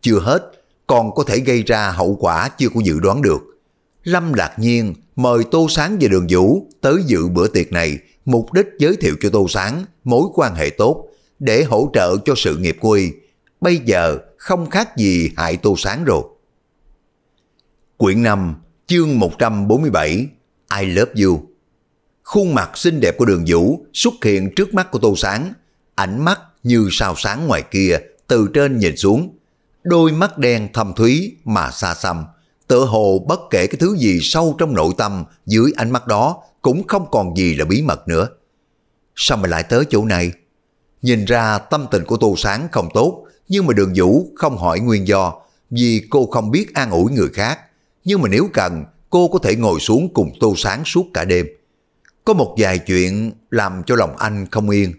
Chưa hết, còn có thể gây ra hậu quả chưa có dự đoán được. Lâm Lạc Nhiên mời Tô Sáng và Đường Vũ tới dự bữa tiệc này, mục đích giới thiệu cho Tô Sáng mối quan hệ tốt để hỗ trợ cho sự nghiệp của y. Bây giờ không khác gì hại Tô Sáng rồi. Quyển 5, chương 147, I love you. Khuôn mặt xinh đẹp của đường Vũ xuất hiện trước mắt của Tô Sáng, ánh mắt như sao sáng ngoài kia, từ trên nhìn xuống. Đôi mắt đen thâm thúy mà xa xăm, tựa hồ bất kể cái thứ gì sâu trong nội tâm dưới ánh mắt đó cũng không còn gì là bí mật nữa. Sao mà lại tới chỗ này? Nhìn ra tâm tình của Tô Sáng không tốt, nhưng mà đường Vũ không hỏi nguyên do, vì cô không biết an ủi người khác, nhưng mà nếu cần, cô có thể ngồi xuống cùng Tô Sáng suốt cả đêm. có một vài chuyện làm cho lòng anh không yên.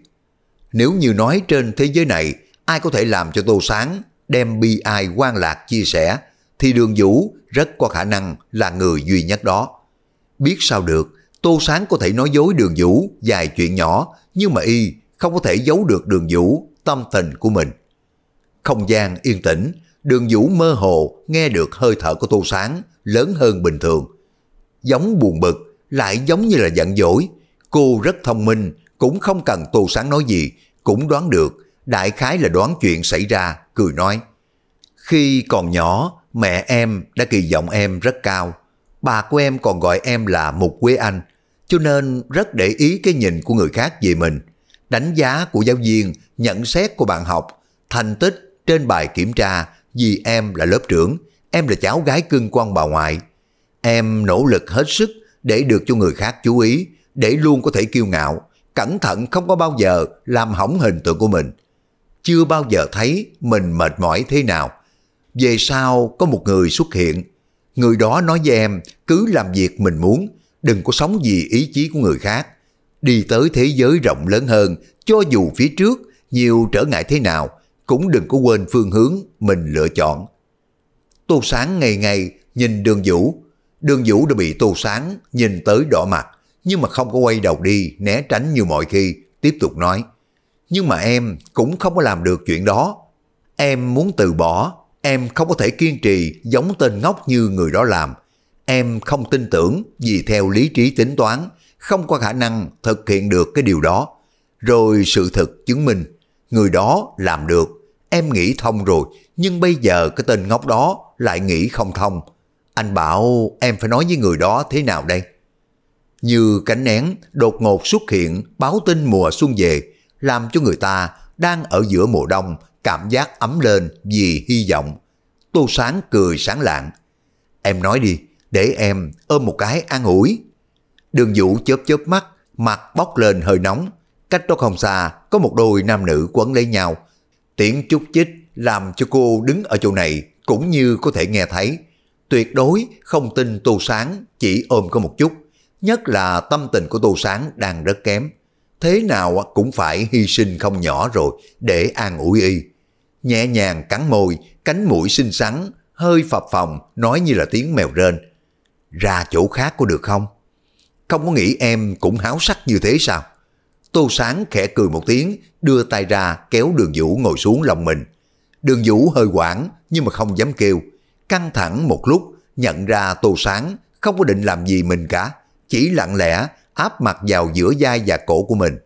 Nếu như nói trên thế giới này ai có thể làm cho Tô Sáng đem bi ai quan lạc chia sẻ, thì đường Vũ rất có khả năng là người duy nhất đó. Biết sao được, Tô Sáng có thể nói dối đường Vũ vài chuyện nhỏ, nhưng mà y không có thể giấu được đường Vũ tâm tình của mình. Không gian yên tĩnh, đường Vũ mơ hồ nghe được hơi thở của Tô Sáng lớn hơn bình thường. Giống buồn bực, lại giống như là giận dỗi. Cô rất thông minh, cũng không cần Tô Sáng nói gì, cũng đoán được, đại khái là đoán chuyện xảy ra, cười nói. Khi còn nhỏ, mẹ em đã kỳ vọng em rất cao. Bà của em còn gọi em là Mục Quế Anh, cho nên rất để ý cái nhìn của người khác về mình. Đánh giá của giáo viên, nhận xét của bạn học, thành tích trên bài kiểm tra vì em là lớp trưởng, em là cháu gái cưng quan bà ngoại. Em nỗ lực hết sức để được cho người khác chú ý, để luôn có thể kiêu ngạo, cẩn thận không có bao giờ làm hỏng hình tượng của mình. Chưa bao giờ thấy mình mệt mỏi thế nào. Về sau có một người xuất hiện, người đó nói với em cứ làm việc mình muốn, đừng có sống vì ý chí của người khác. Đi tới thế giới rộng lớn hơn, cho dù phía trước nhiều trở ngại thế nào, cũng đừng có quên phương hướng mình lựa chọn. Tô Sáng ngày ngày nhìn đường Vũ, đường Vũ đã bị Tô Sáng nhìn tới đỏ mặt, nhưng mà không có quay đầu đi, né tránh như mọi khi, tiếp tục nói. Nhưng mà em cũng không có làm được chuyện đó. Em muốn từ bỏ, em không có thể kiên trì giống tên ngốc như người đó làm. Em không tin tưởng vì theo lý trí tính toán, không có khả năng thực hiện được cái điều đó. Rồi sự thực chứng minh, người đó làm được. Em nghĩ thông rồi, nhưng bây giờ cái tên ngốc đó lại nghĩ không thông. Anh bảo em phải nói với người đó thế nào đây? Như cánh nén đột ngột xuất hiện báo tin mùa xuân về, làm cho người ta đang ở giữa mùa đông cảm giác ấm lên vì hy vọng. Tô Sáng cười sáng lạng. Em nói đi, để em ôm một cái an ủi. Đường Vũ chớp chớp mắt, mặt bốc lên hơi nóng. Cách đó không xa, có một đôi nam nữ quấn lấy nhau. Tiếng chút chích làm cho cô đứng ở chỗ này cũng như có thể nghe thấy. Tuyệt đối không tin Tô Sáng chỉ ôm có một chút. Nhất là tâm tình của Tô Sáng đang rất kém. Thế nào cũng phải hy sinh không nhỏ rồi để an ủi y. Nhẹ nhàng cắn môi, cánh mũi xinh xắn, hơi phập phồng, nói như là tiếng mèo rên. Ra chỗ khác có được không? Không có nghĩ em cũng háo sắc như thế sao? Tô Sáng khẽ cười một tiếng, đưa tay ra kéo đường Vũ ngồi xuống lòng mình. Đường Vũ hơi quảng nhưng mà không dám kêu. Căng thẳng một lúc, nhận ra Tô Sáng không có định làm gì mình cả. Chỉ lặng lẽ áp mặt vào giữa vai và cổ của mình.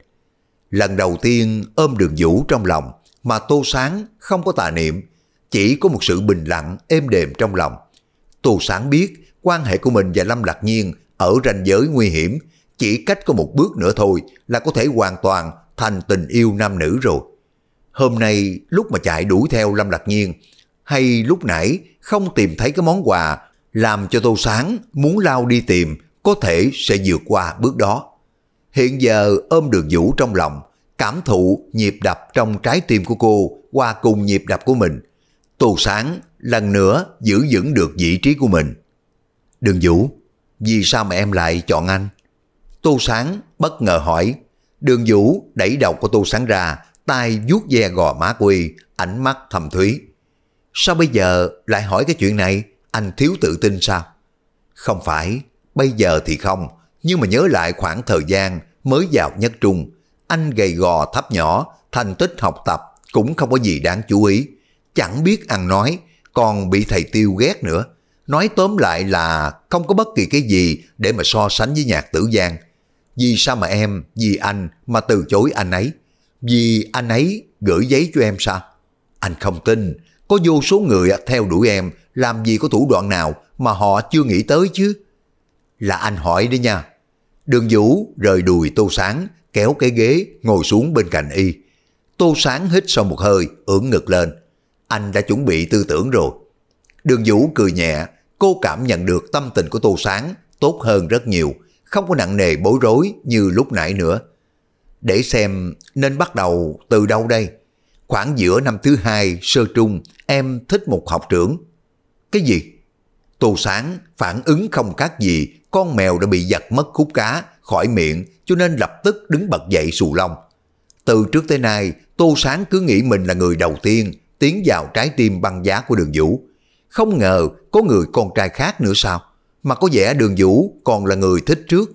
Lần đầu tiên ôm đường Vũ trong lòng, mà Tô Sáng không có tà niệm, chỉ có một sự bình lặng êm đềm trong lòng. Tô Sáng biết quan hệ của mình và Lâm Lạc Nhiên ở ranh giới nguy hiểm, chỉ cách có một bước nữa thôi là có thể hoàn toàn thành tình yêu nam nữ rồi. Hôm nay lúc mà chạy đuổi theo Lâm Lạc Nhiên, hay lúc nãy không tìm thấy cái món quà làm cho Tô Sáng muốn lao đi tìm có thể sẽ vượt qua bước đó. Hiện giờ ôm đường vũ trong lòng, cảm thụ nhịp đập trong trái tim của cô qua cùng nhịp đập của mình. Tô Sáng lần nữa giữ vững được vị trí của mình. Đường Vũ, vì sao mà em lại chọn anh? Tô Sáng bất ngờ hỏi. Đường Vũ đẩy đầu của Tô Sáng ra, tay vuốt ve gò má quỳ, ánh mắt thầm thúy. Sao bây giờ lại hỏi cái chuyện này? Anh thiếu tự tin sao? Không phải, bây giờ thì không, nhưng mà nhớ lại khoảng thời gian mới vào nhất trung, anh gầy gò thấp nhỏ, thành tích học tập cũng không có gì đáng chú ý. Chẳng biết ăn nói, còn bị thầy tiêu ghét nữa. Nói tóm lại là không có bất kỳ cái gì để mà so sánh với nhạc tử giang. Vì sao mà em, vì anh mà từ chối anh ấy? Vì anh ấy gửi giấy cho em sao? Anh không tin, có vô số người theo đuổi em, làm gì có thủ đoạn nào mà họ chưa nghĩ tới chứ? Là anh hỏi đấy nha. Đường Vũ rời đùi Tô Sáng, kéo cái ghế ngồi xuống bên cạnh y. Tô Sáng hít sâu một hơi, ưỡn ngực lên. Anh đã chuẩn bị tư tưởng rồi. Đường Vũ cười nhẹ, cô cảm nhận được tâm tình của Tô Sáng tốt hơn rất nhiều, không có nặng nề bối rối như lúc nãy nữa. Để xem nên bắt đầu từ đâu đây? Khoảng giữa năm thứ hai sơ trung, em thích một học trưởng. Cái gì? Tô Sáng phản ứng không khác gì, con mèo đã bị giật mất khúc cá, khỏi miệng cho nên lập tức đứng bật dậy xù lông. Từ trước tới nay, Tô Sáng cứ nghĩ mình là người đầu tiên tiến vào trái tim băng giá của đường Vũ. Không ngờ có người con trai khác nữa sao? Mà có vẻ đường Vũ còn là người thích trước.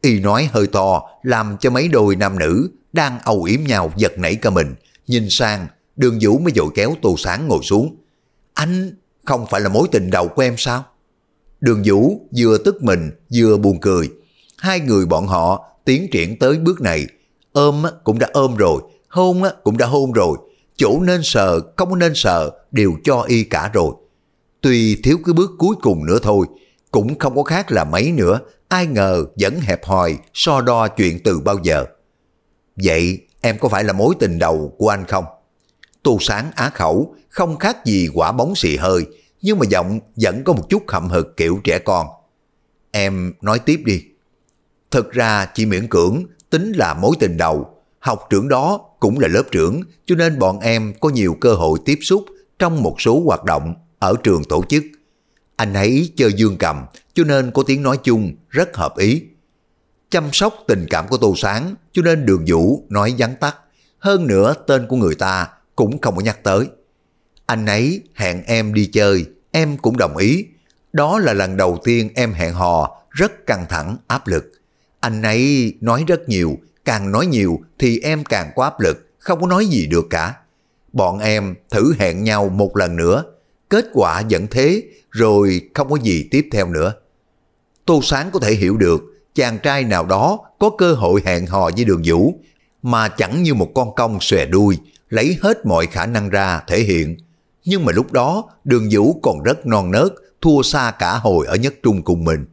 Y nói hơi to làm cho mấy đôi nam nữ đang âu yếm nhau giật nảy cả mình. Nhìn sang, đường Vũ mới dội kéo Tô Sáng ngồi xuống. Anh không phải là mối tình đầu của em sao? Đường Vũ vừa tức mình vừa buồn cười. Hai người bọn họ tiến triển tới bước này. Ôm cũng đã ôm rồi, hôn cũng đã hôn rồi. Chỗ nên sợ, không nên sợ đều cho y cả rồi. Tuy thiếu cái bước cuối cùng nữa thôi, cũng không có khác là mấy nữa, ai ngờ vẫn hẹp hòi so đo chuyện từ bao giờ. Vậy em có phải là mối tình đầu của anh không? Tô sáng á khẩu, không khác gì quả bóng xì hơi, nhưng mà giọng vẫn có một chút hậm hực kiểu trẻ con. Em nói tiếp đi. Thực ra chị miễn cưỡng tính là mối tình đầu, học trưởng đó cũng là lớp trưởng cho nên bọn em có nhiều cơ hội tiếp xúc trong một số hoạt động ở trường tổ chức. Anh ấy chơi dương cầm cho nên có tiếng nói chung rất hợp ý. Chăm sóc tình cảm của Tô Sáng cho nên đường vũ nói vắn tắt. Hơn nữa tên của người ta cũng không có nhắc tới. Anh ấy hẹn em đi chơi, em cũng đồng ý. Đó là lần đầu tiên em hẹn hò, rất căng thẳng, áp lực. Anh ấy nói rất nhiều, càng nói nhiều thì em càng có áp lực, không có nói gì được cả. Bọn em thử hẹn nhau một lần nữa, kết quả vẫn thế, rồi không có gì tiếp theo nữa. Tô Sáng có thể hiểu được, chàng trai nào đó có cơ hội hẹn hò với đường vũ, mà chẳng như một con cong xòe đuôi, lấy hết mọi khả năng ra thể hiện. Nhưng mà lúc đó, đường vũ còn rất non nớt, thua xa cả hồi ở nhất trung cùng mình.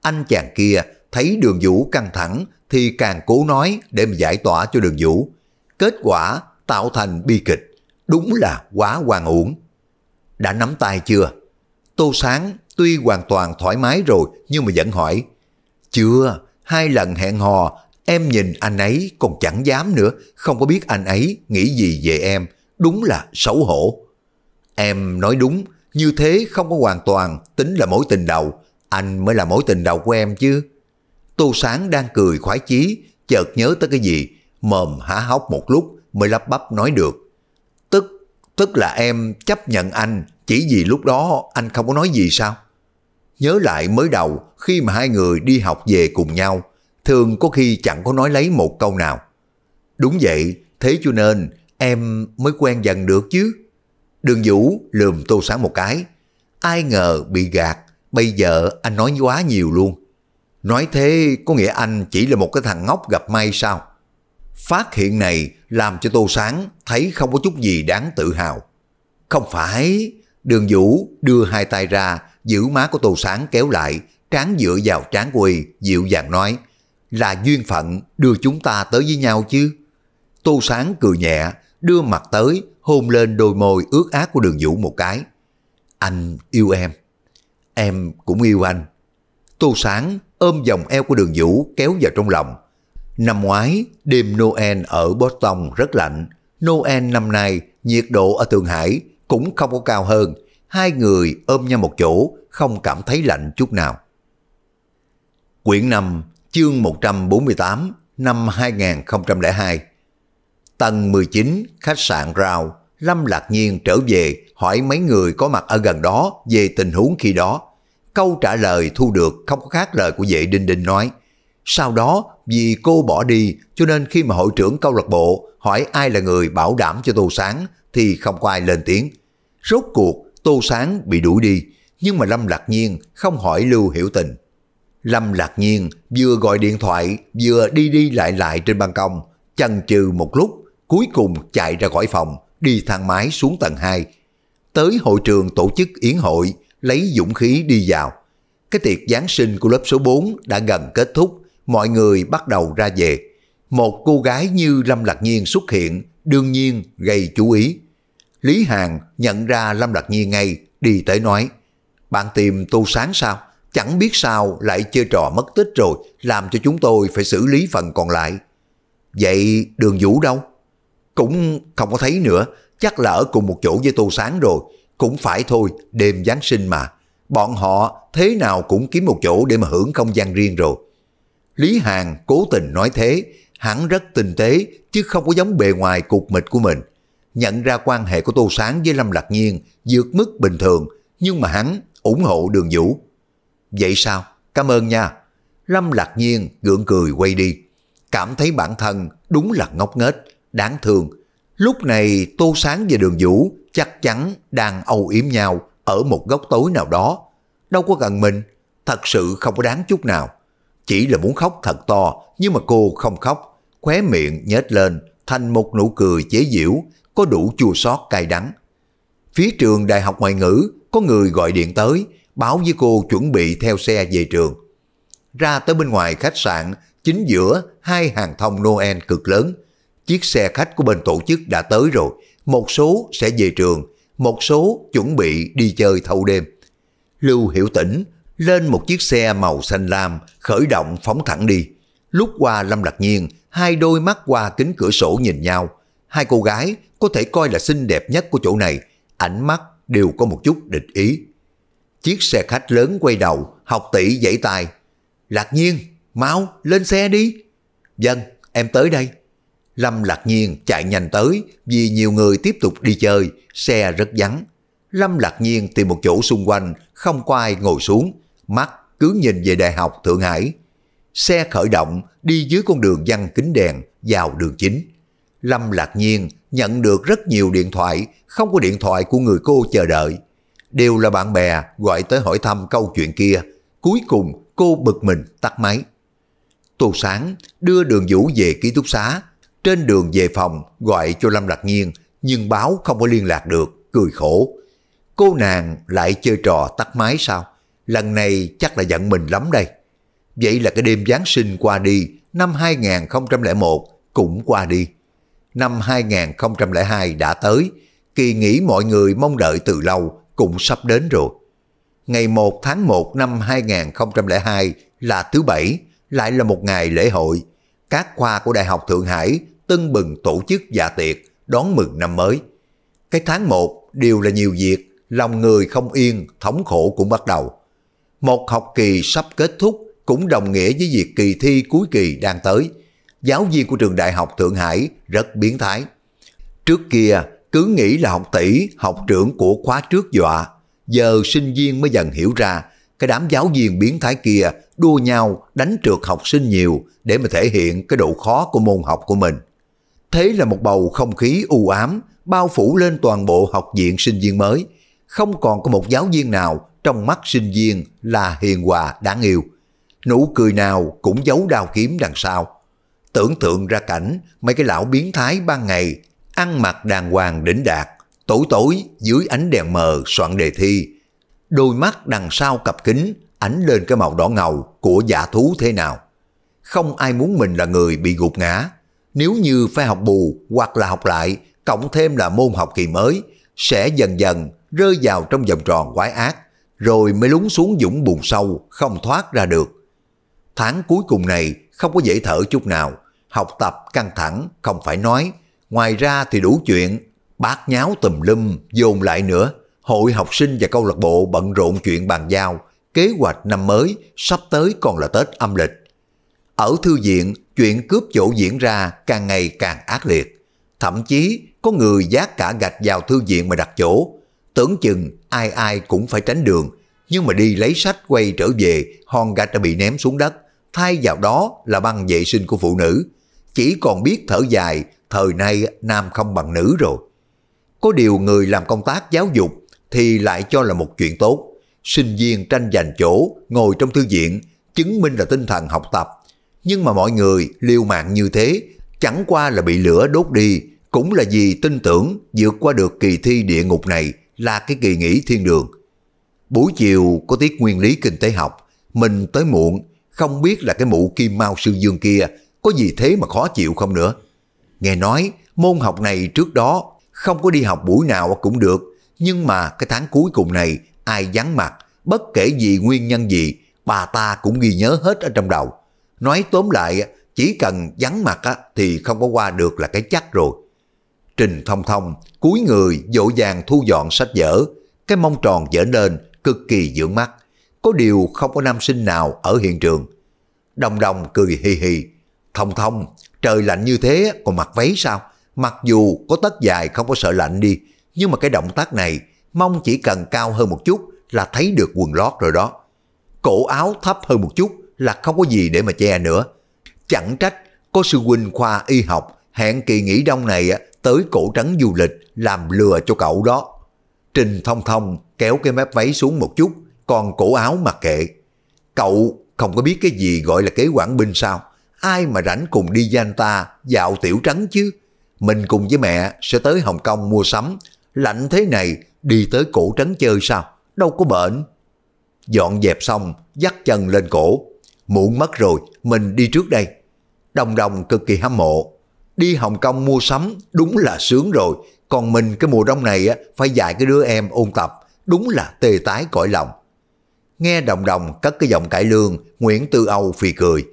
Anh chàng kia thấy đường vũ căng thẳng thì càng cố nói để mà giải tỏa cho đường vũ. Kết quả tạo thành bi kịch, đúng là quá hoang uổng. Đã nắm tay chưa? Tô Sáng tuy hoàn toàn thoải mái rồi nhưng mà vẫn hỏi. Chưa, hai lần hẹn hò, em nhìn anh ấy còn chẳng dám nữa, không có biết anh ấy nghĩ gì về em, đúng là xấu hổ. Em nói đúng, như thế không có hoàn toàn tính là mối tình đầu, anh mới là mối tình đầu của em chứ. Tô Sáng đang cười khoái chí, chợt nhớ tới cái gì, mồm há hốc một lúc mới lắp bắp nói được. Tức, tức là em chấp nhận anh chỉ vì lúc đó anh không có nói gì sao? Nhớ lại mới đầu khi mà hai người đi học về cùng nhau, thường có khi chẳng có nói lấy một câu nào. Đúng vậy, thế cho nên em mới quen dần được chứ. Đường Vũ lườm Tô Sáng một cái. Ai ngờ bị gạt, bây giờ anh nói quá nhiều luôn. Nói thế có nghĩa anh chỉ là một cái thằng ngốc gặp may sao? Phát hiện này làm cho Tô Sáng thấy không có chút gì đáng tự hào. Không phải, đường Vũ đưa hai tay ra, giữ má của Tô Sáng kéo lại, trán dựa vào trán quỳ, dịu dàng nói, là duyên phận đưa chúng ta tới với nhau chứ. Tô Sáng cười nhẹ, đưa mặt tới, hôn lên đôi môi ướt át của đường Vũ một cái. Anh yêu em, em cũng yêu anh. Tô Sáng ôm vòng eo của đường Vũ kéo vào trong lòng. Năm ngoái, đêm Noel ở Boston rất lạnh. Noel năm nay, nhiệt độ ở Thượng Hải cũng không có cao hơn. Hai người ôm nhau một chỗ, không cảm thấy lạnh chút nào. Quyển 5, chương 148, năm 2002 Tầng 19, khách sạn Rao, Lâm Lạc Nhiên trở về hỏi mấy người có mặt ở gần đó về tình huống khi đó. Câu trả lời thu được không có khác lời của vệ Đinh Đinh nói. Sau đó vì cô bỏ đi cho nên khi mà hội trưởng câu lạc bộ hỏi ai là người bảo đảm cho Tô Sáng thì không có ai lên tiếng. Rốt cuộc Tô Sáng bị đuổi đi nhưng mà Lâm Lạc Nhiên không hỏi Lưu Hiểu Tình. Lâm Lạc Nhiên vừa gọi điện thoại vừa đi đi lại lại trên ban công chần chừ một lúc cuối cùng chạy ra khỏi phòng đi thang máy xuống tầng 2 tới hội trường tổ chức yến hội lấy dũng khí đi vào. Cái tiệc Giáng sinh của lớp số 4 đã gần kết thúc, mọi người bắt đầu ra về. Một cô gái như Lâm Lạc Nhiên xuất hiện, đương nhiên gây chú ý. Lý Hàn nhận ra Lâm Lạc Nhi ngay, đi tới nói, bạn tìm tu sáng sao? Chẳng biết sao lại chơi trò mất tích rồi, làm cho chúng tôi phải xử lý phần còn lại. Vậy đường vũ đâu? Cũng không có thấy nữa, chắc là ở cùng một chỗ với Tô Sáng rồi. Cũng phải thôi, đêm Giáng sinh mà. Bọn họ thế nào cũng kiếm một chỗ để mà hưởng không gian riêng rồi. Lý Hàn cố tình nói thế, hắn rất tinh tế chứ không có giống bề ngoài cục mịch của mình. Nhận ra quan hệ của Tô Sáng với Lâm Lạc Nhiên vượt mức bình thường, nhưng mà hắn ủng hộ đường vũ. Vậy sao? Cảm ơn nha. Lâm Lạc Nhiên gượng cười quay đi. Cảm thấy bản thân đúng là ngốc nghếch, đáng thương. Lúc này Tô Sáng và Đường Vũ chắc chắn đang âu yếm nhau ở một góc tối nào đó. Đâu có gần mình, thật sự không có đáng chút nào. Chỉ là muốn khóc thật to, nhưng mà cô không khóc, khóe miệng nhếch lên thành một nụ cười chế giễu, có đủ chua xót cay đắng. Phía trường Đại học Ngoại ngữ có người gọi điện tới, báo với cô chuẩn bị theo xe về trường. Ra tới bên ngoài khách sạn, chính giữa hai hàng thông Noel cực lớn. Chiếc xe khách của bên tổ chức đã tới rồi, một số sẽ về trường, một số chuẩn bị đi chơi thâu đêm. Lưu Hiểu Tĩnh lên một chiếc xe màu xanh lam, khởi động phóng thẳng đi. Lúc qua Lâm Lạc Nhiên, hai đôi mắt qua kính cửa sổ nhìn nhau. Hai cô gái có thể coi là xinh đẹp nhất của chỗ này, ánh mắt đều có một chút địch ý. Chiếc xe khách lớn quay đầu, học tỷ dãy tài. Lạc Nhiên, mau, lên xe đi. Dân, em tới đây. Lâm Lạc Nhiên chạy nhanh tới vì nhiều người tiếp tục đi chơi, xe rất vắng. Lâm Lạc Nhiên tìm một chỗ xung quanh, không có ai ngồi xuống, mắt cứ nhìn về Đại học Thượng Hải. Xe khởi động đi dưới con đường văn kính đèn vào đường chính. Lâm Lạc Nhiên nhận được rất nhiều điện thoại, không có điện thoại của người cô chờ đợi. Đều là bạn bè gọi tới hỏi thăm câu chuyện kia. Cuối cùng cô bực mình tắt máy. Tô Sáng đưa đường Vũ về ký túc xá. Trên đường về phòng gọi cho Lâm Lạc Nhiên nhưng báo không có liên lạc được, cười khổ. Cô nàng lại chơi trò tắt máy sao? Lần này chắc là giận mình lắm đây. Vậy là cái đêm Giáng sinh qua đi, năm 2001 cũng qua đi. Năm 2002 đã tới, kỳ nghỉ mọi người mong đợi từ lâu cũng sắp đến rồi. Ngày 1 tháng 1 năm 2002 là thứ Bảy, lại là một ngày lễ hội. Các khoa của Đại học Thượng Hải tưng bừng tổ chức dạ tiệc đón mừng năm mới. Cái tháng 1 đều là nhiều việc, lòng người không yên, thống khổ cũng bắt đầu. Một học kỳ sắp kết thúc cũng đồng nghĩa với việc kỳ thi cuối kỳ đang tới. Giáo viên của trường đại học Thượng Hải rất biến thái. Trước kia cứ nghĩ là học tỷ, học trưởng của khóa trước dọa. Giờ sinh viên mới dần hiểu ra cái đám giáo viên biến thái kia đua nhau đánh trượt học sinh nhiều để mà thể hiện cái độ khó của môn học của mình. Thế là một bầu không khí u ám bao phủ lên toàn bộ học viện sinh viên mới. Không còn có một giáo viên nào trong mắt sinh viên là hiền hòa đáng yêu. Nụ cười nào cũng giấu đao kiếm đằng sau. Tưởng tượng ra cảnh mấy cái lão biến thái ban ngày ăn mặc đàng hoàng đỉnh đạt, tối tối dưới ánh đèn mờ soạn đề thi. Đôi mắt đằng sau cặp kính ánh lên cái màu đỏ ngầu của giả thú thế nào. Không ai muốn mình là người bị gục ngã. Nếu như phải học bù hoặc là học lại, cộng thêm là môn học kỳ mới, sẽ dần dần rơi vào trong vòng tròn quái ác, rồi mới lún xuống dũng bùn sâu, không thoát ra được. Tháng cuối cùng này không có dễ thở chút nào, học tập căng thẳng, không phải nói. Ngoài ra thì đủ chuyện, bát nháo tùm lum, dồn lại nữa. Hội học sinh và câu lạc bộ bận rộn chuyện bàn giao, kế hoạch năm mới, sắp tới còn là Tết âm lịch. Ở thư viện, chuyện cướp chỗ diễn ra càng ngày càng ác liệt. Thậm chí có người giác cả gạch vào thư viện mà đặt chỗ. Tưởng chừng ai ai cũng phải tránh đường, nhưng mà đi lấy sách quay trở về, hòn gạch đã bị ném xuống đất, thay vào đó là băng vệ sinh của phụ nữ. Chỉ còn biết thở dài, thời nay nam không bằng nữ rồi. Có điều người làm công tác giáo dục thì lại cho là một chuyện tốt. Sinh viên tranh giành chỗ, ngồi trong thư viện, chứng minh là tinh thần học tập. Nhưng mà mọi người liều mạng như thế, chẳng qua là bị lửa đốt đi, cũng là vì tin tưởng vượt qua được kỳ thi địa ngục này là cái kỳ nghỉ thiên đường. Buổi chiều có tiết nguyên lý kinh tế học, mình tới muộn, không biết là cái mụ kim mau sư dương kia có gì thế mà khó chịu không nữa. Nghe nói môn học này trước đó không có đi học buổi nào cũng được, nhưng mà cái tháng cuối cùng này ai vắng mặt, bất kể gì nguyên nhân gì, bà ta cũng ghi nhớ hết ở trong đầu. Nói tóm lại, chỉ cần vắng mặt thì không có qua được là cái chắc rồi. Trình thông thông, cúi người dỗ dàng thu dọn sách vở, cái mông tròn dở lên, cực kỳ dưỡng mắt. Có điều không có nam sinh nào ở hiện trường. Đồng đồng cười hì hì. Thông thông, trời lạnh như thế còn mặc váy sao? Mặc dù có tất dài không có sợ lạnh đi, nhưng mà cái động tác này mong chỉ cần cao hơn một chút là thấy được quần lót rồi đó. Cổ áo thấp hơn một chút là không có gì để mà che nữa. Chẳng trách có sư huynh khoa y học hẹn kỳ nghỉ đông này tới cổ trắng du lịch làm lừa cho cậu đó. Trình thông thông kéo cái mép váy xuống một chút, còn cổ áo mặc kệ. Cậu không có biết cái gì gọi là kế quản binh sao? Ai mà rảnh cùng đi với anh ta dạo tiểu trắng chứ? Mình cùng với mẹ sẽ tới Hồng Kông mua sắm. Lạnh thế này đi tới cổ trắng chơi sao? Đâu có bệnh. Dọn dẹp xong, dắt chân lên cổ. Muộn mất rồi, mình đi trước đây. Đồng đồng cực kỳ hâm mộ. Đi Hồng Kông mua sắm đúng là sướng rồi. Còn mình cái mùa đông này á phải dạy cái đứa em ôn tập. Đúng là tê tái cõi lòng. Nghe đồng đồng cất cái giọng cải lương, Nguyễn Tư Âu phì cười.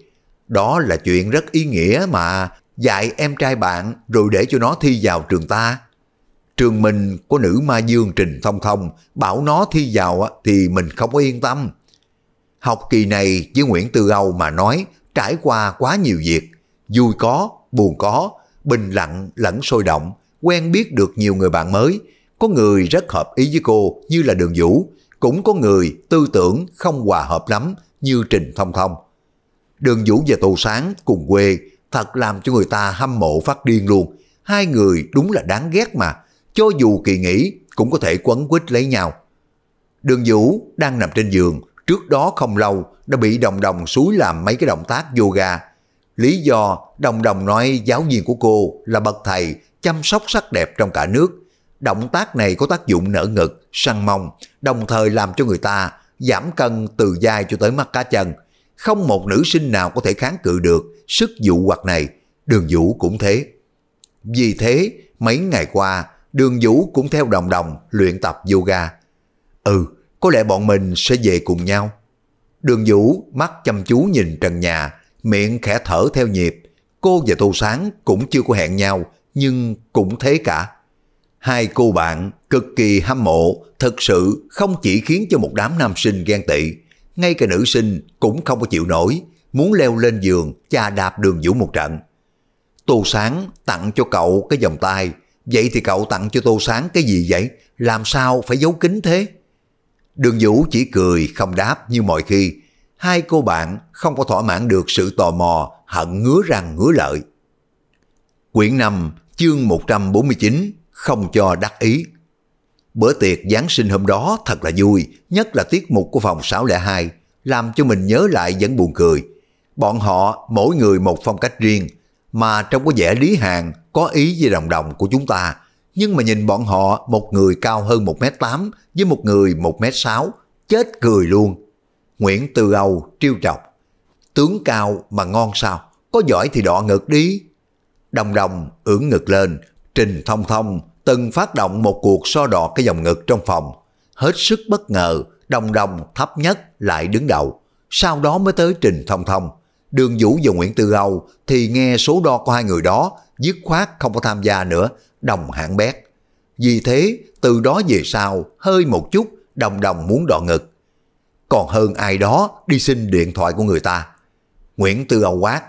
Đó là chuyện rất ý nghĩa mà, dạy em trai bạn rồi để cho nó thi vào trường ta. Trường mình có nữ ma dương Trình Thông Thông, bảo nó thi vào thì mình không có yên tâm. Học kỳ này với Nguyễn Tư Âu mà nói, trải qua quá nhiều việc, vui có, buồn có, bình lặng lẫn sôi động, quen biết được nhiều người bạn mới. Có người rất hợp ý với cô như là Đường Vũ, cũng có người tư tưởng không hòa hợp lắm như Trình Thông Thông. Đường Vũ và Tô Sáng cùng quê thật làm cho người ta hâm mộ phát điên luôn. Hai người đúng là đáng ghét mà, cho dù kỳ nghỉ cũng có thể quấn quýt lấy nhau. Đường Vũ đang nằm trên giường, trước đó không lâu đã bị đồng đồng suối làm mấy cái động tác yoga. Lý do đồng đồng nói giáo viên của cô là bậc thầy chăm sóc sắc đẹp trong cả nước. Động tác này có tác dụng nở ngực, săn mông, đồng thời làm cho người ta giảm cân từ vai cho tới mắt cá chân. Không một nữ sinh nào có thể kháng cự được sức dụ hoặc này, đường vũ cũng thế. Vì thế, mấy ngày qua, đường vũ cũng theo đồng đồng luyện tập yoga. Ừ, có lẽ bọn mình sẽ về cùng nhau. Đường vũ mắt chăm chú nhìn trần nhà, miệng khẽ thở theo nhịp. Cô và Tô Sáng cũng chưa có hẹn nhau, nhưng cũng thế cả. Hai cô bạn cực kỳ hâm mộ, thực sự không chỉ khiến cho một đám nam sinh ghen tị, ngay cả nữ sinh cũng không có chịu nổi, muốn leo lên giường cha đạp đường vũ một trận. Tô Sáng tặng cho cậu cái vòng tay, vậy thì cậu tặng cho Tô Sáng cái gì vậy? Làm sao phải giấu kín thế? Đường Vũ chỉ cười không đáp như mọi khi. Hai cô bạn không có thỏa mãn được sự tò mò, hận ngứa răng ngứa lợi. Quyển 5, chương 149, không cho đắc ý. Bữa tiệc Giáng sinh hôm đó thật là vui, nhất là tiết mục của phòng 602, làm cho mình nhớ lại vẫn buồn cười. Bọn họ mỗi người một phong cách riêng, mà trong có vẻ lý hàng có ý với đồng đồng của chúng ta. Nhưng mà nhìn bọn họ một người cao hơn 1m8 với một người 1m6, chết cười luôn. Nguyễn Từ Âu trêu chọc. Tướng cao mà ngon sao, có giỏi thì đọ ngực đi. Đồng đồng ưỡn ngực lên, Trình Thông Thông từng phát động một cuộc so đọ cái dòng ngực trong phòng. Hết sức bất ngờ, đồng đồng thấp nhất lại đứng đầu. Sau đó mới tới Trình Thông Thông. Đường Vũ và Nguyễn Tư Âu thì nghe số đo của hai người đó dứt khoát không có tham gia nữa, đồng hạng bét. Vì thế, từ đó về sau, hơi một chút, đồng đồng muốn đọ ngực. Còn hơn ai đó đi xin điện thoại của người ta. Nguyễn Tư Âu quát,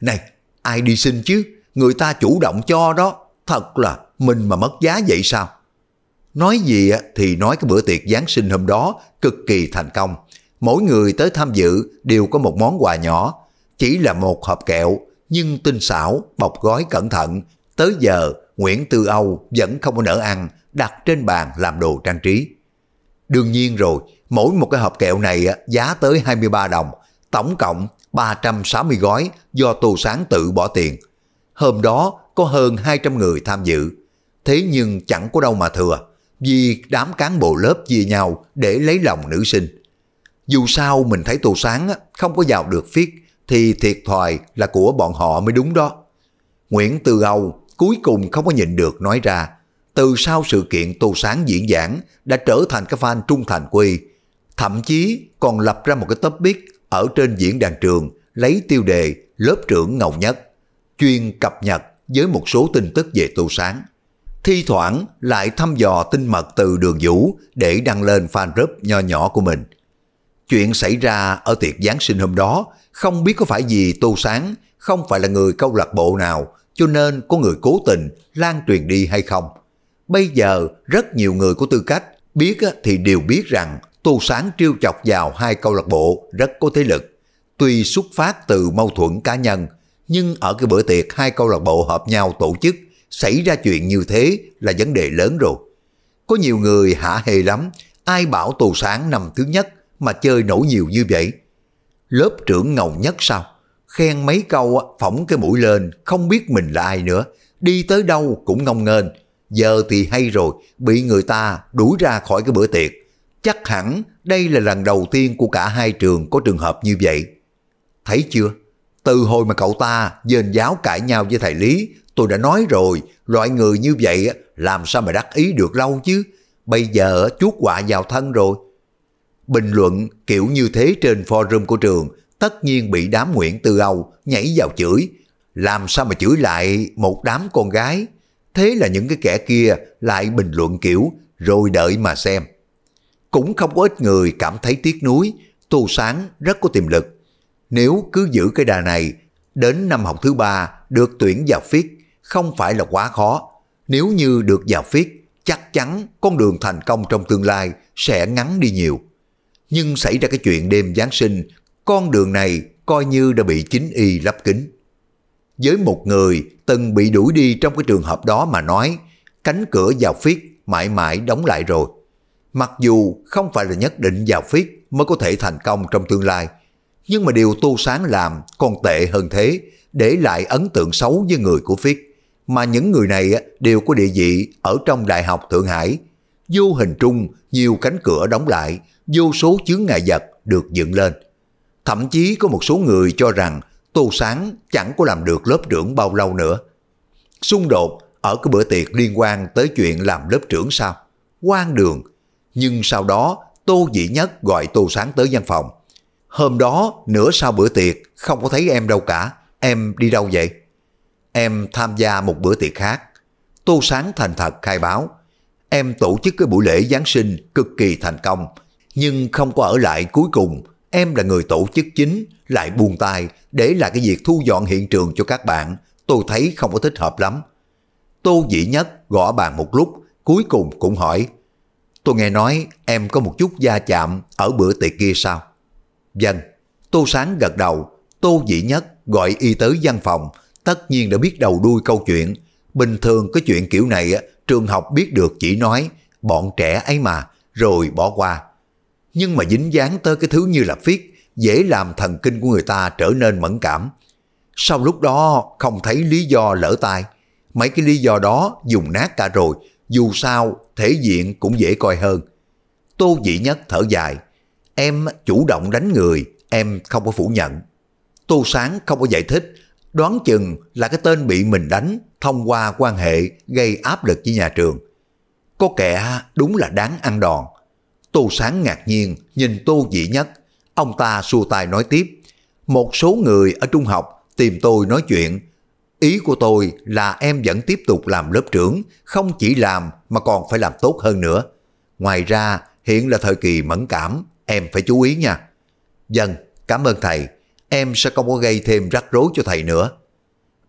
Này, ai đi xin chứ? Người ta chủ động cho đó. Thật là mình mà mất giá vậy sao? Nói gì thì nói cái bữa tiệc Giáng sinh hôm đó cực kỳ thành công. Mỗi người tới tham dự đều có một món quà nhỏ. Chỉ là một hộp kẹo, nhưng tinh xảo, bọc gói cẩn thận. Tới giờ, Nguyễn Tư Âu vẫn không có nỡ ăn, đặt trên bàn làm đồ trang trí. Đương nhiên rồi, mỗi một cái hộp kẹo này giá tới 23 đồng, tổng cộng 360 gói do Tô Sáng tự bỏ tiền. Hôm đó có hơn 200 người tham dự, thế nhưng chẳng có đâu mà thừa, vì đám cán bộ lớp chia nhau để lấy lòng nữ sinh. Dù sao mình thấy Tô Sáng không có vào được phiết, thì thiệt thòi là của bọn họ mới đúng đó. Nguyễn Từ Âu cuối cùng không có nhịn được nói ra, từ sau sự kiện Tô Sáng diễn giảng đã trở thành cái fan trung thành quy, thậm chí còn lập ra một cái topic ở trên diễn đàn trường lấy tiêu đề lớp trưởng ngầu nhất, chuyên cập nhật với một số tin tức về Tô Sáng. Thi thoảng lại thăm dò tin mật từ đường vũ để đăng lên fan group nho nhỏ của mình. Chuyện xảy ra ở tiệc Giáng sinh hôm đó, không biết có phải vì Tô Sáng không phải là người câu lạc bộ nào, cho nên có người cố tình lan truyền đi hay không. Bây giờ rất nhiều người có tư cách biết thì đều biết rằng Tô Sáng trêu chọc vào hai câu lạc bộ rất có thế lực. Tuy xuất phát từ mâu thuẫn cá nhân, nhưng ở cái bữa tiệc hai câu lạc bộ hợp nhau tổ chức, xảy ra chuyện như thế là vấn đề lớn rồi. Có nhiều người hả hề lắm, ai bảo tù Sáng nằm thứ nhất mà chơi nổi nhiều như vậy. Lớp trưởng ngầu nhất sao? Khen mấy câu phỏng cái mũi lên, không biết mình là ai nữa, đi tới đâu cũng ngông nghênh. Giờ thì hay rồi, bị người ta đuổi ra khỏi cái bữa tiệc. Chắc hẳn đây là lần đầu tiên của cả hai trường có trường hợp như vậy. Thấy chưa? Từ hồi mà cậu ta dên giáo cãi nhau với thầy Lý, tôi đã nói rồi, loại người như vậy làm sao mà đắc ý được lâu chứ? Bây giờ chuốt quả vào thân rồi. Bình luận kiểu như thế trên forum của trường tất nhiên bị đám Nguyễn Tư Âu nhảy vào chửi. Làm sao mà chửi lại một đám con gái? Thế là những cái kẻ kia lại bình luận kiểu rồi đợi mà xem. Cũng không có ít người cảm thấy tiếc nuối, Tô Sáng rất có tiềm lực. Nếu cứ giữ cái đà này, đến năm học thứ ba được tuyển vào phiết không phải là quá khó. Nếu như được vào phiết, chắc chắn con đường thành công trong tương lai sẽ ngắn đi nhiều. Nhưng xảy ra cái chuyện đêm Giáng sinh, con đường này coi như đã bị chính y lắp kính. Với một người từng bị đuổi đi trong cái trường hợp đó mà nói, cánh cửa vào phiết mãi mãi đóng lại rồi. Mặc dù không phải là nhất định vào phiết mới có thể thành công trong tương lai, nhưng mà điều Tô Sáng làm còn tệ hơn thế, để lại ấn tượng xấu với người của phiết. Mà những người này đều có địa vị ở trong Đại học Thượng Hải. Vô hình trung, nhiều cánh cửa đóng lại, vô số chướng ngại vật được dựng lên. Thậm chí có một số người cho rằng Tô Sáng chẳng có làm được lớp trưởng bao lâu nữa. Xung đột ở cái bữa tiệc liên quan tới chuyện làm lớp trưởng sao? quan đường. Nhưng sau đó Tô Dĩ Nhất gọi Tô Sáng tới văn phòng. Hôm đó nửa sau bữa tiệc không có thấy em đâu cả. Em đi đâu vậy? Em tham gia một bữa tiệc khác. Tô Sáng thành thật khai báo. Em tổ chức cái buổi lễ Giáng sinh cực kỳ thành công. Nhưng không có ở lại cuối cùng em là người tổ chức chính, lại buông tay để lại cái việc thu dọn hiện trường cho các bạn, tôi thấy không có thích hợp lắm. Tô Dĩ Nhất gõ bàn một lúc, cuối cùng cũng hỏi, tôi nghe nói em có một chút gia chạm ở bữa tiệc kia sao? Dân. Tô Sáng gật đầu, Tô Dĩ Nhất gọi y tới văn phòng, tất nhiên đã biết đầu đuôi câu chuyện. Bình thường cái chuyện kiểu này trường học biết được chỉ nói, bọn trẻ ấy mà, rồi bỏ qua nhưng mà dính dáng tới cái thứ như là phiết, dễ làm thần kinh của người ta trở nên mẫn cảm. Sau lúc đó không thấy lý do lỡ tay, mấy cái lý do đó dùng nát cả rồi, dù sao thể diện cũng dễ coi hơn. Tô Dĩ Nhất thở dài, em chủ động đánh người, em không có phủ nhận. Tô Sáng không có giải thích, đoán chừng là cái tên bị mình đánh thông qua quan hệ gây áp lực với nhà trường. Có kẻ đúng là đáng ăn đòn. Tô Sáng ngạc nhiên nhìn Tô Dĩ Nhất. Ông ta xua tay nói tiếp. Một số người ở trung học tìm tôi nói chuyện. Ý của tôi là em vẫn tiếp tục làm lớp trưởng, không chỉ làm mà còn phải làm tốt hơn nữa. Ngoài ra, hiện là thời kỳ mẫn cảm, em phải chú ý nha. Dân, cảm ơn thầy. Em sẽ không có gây thêm rắc rối cho thầy nữa.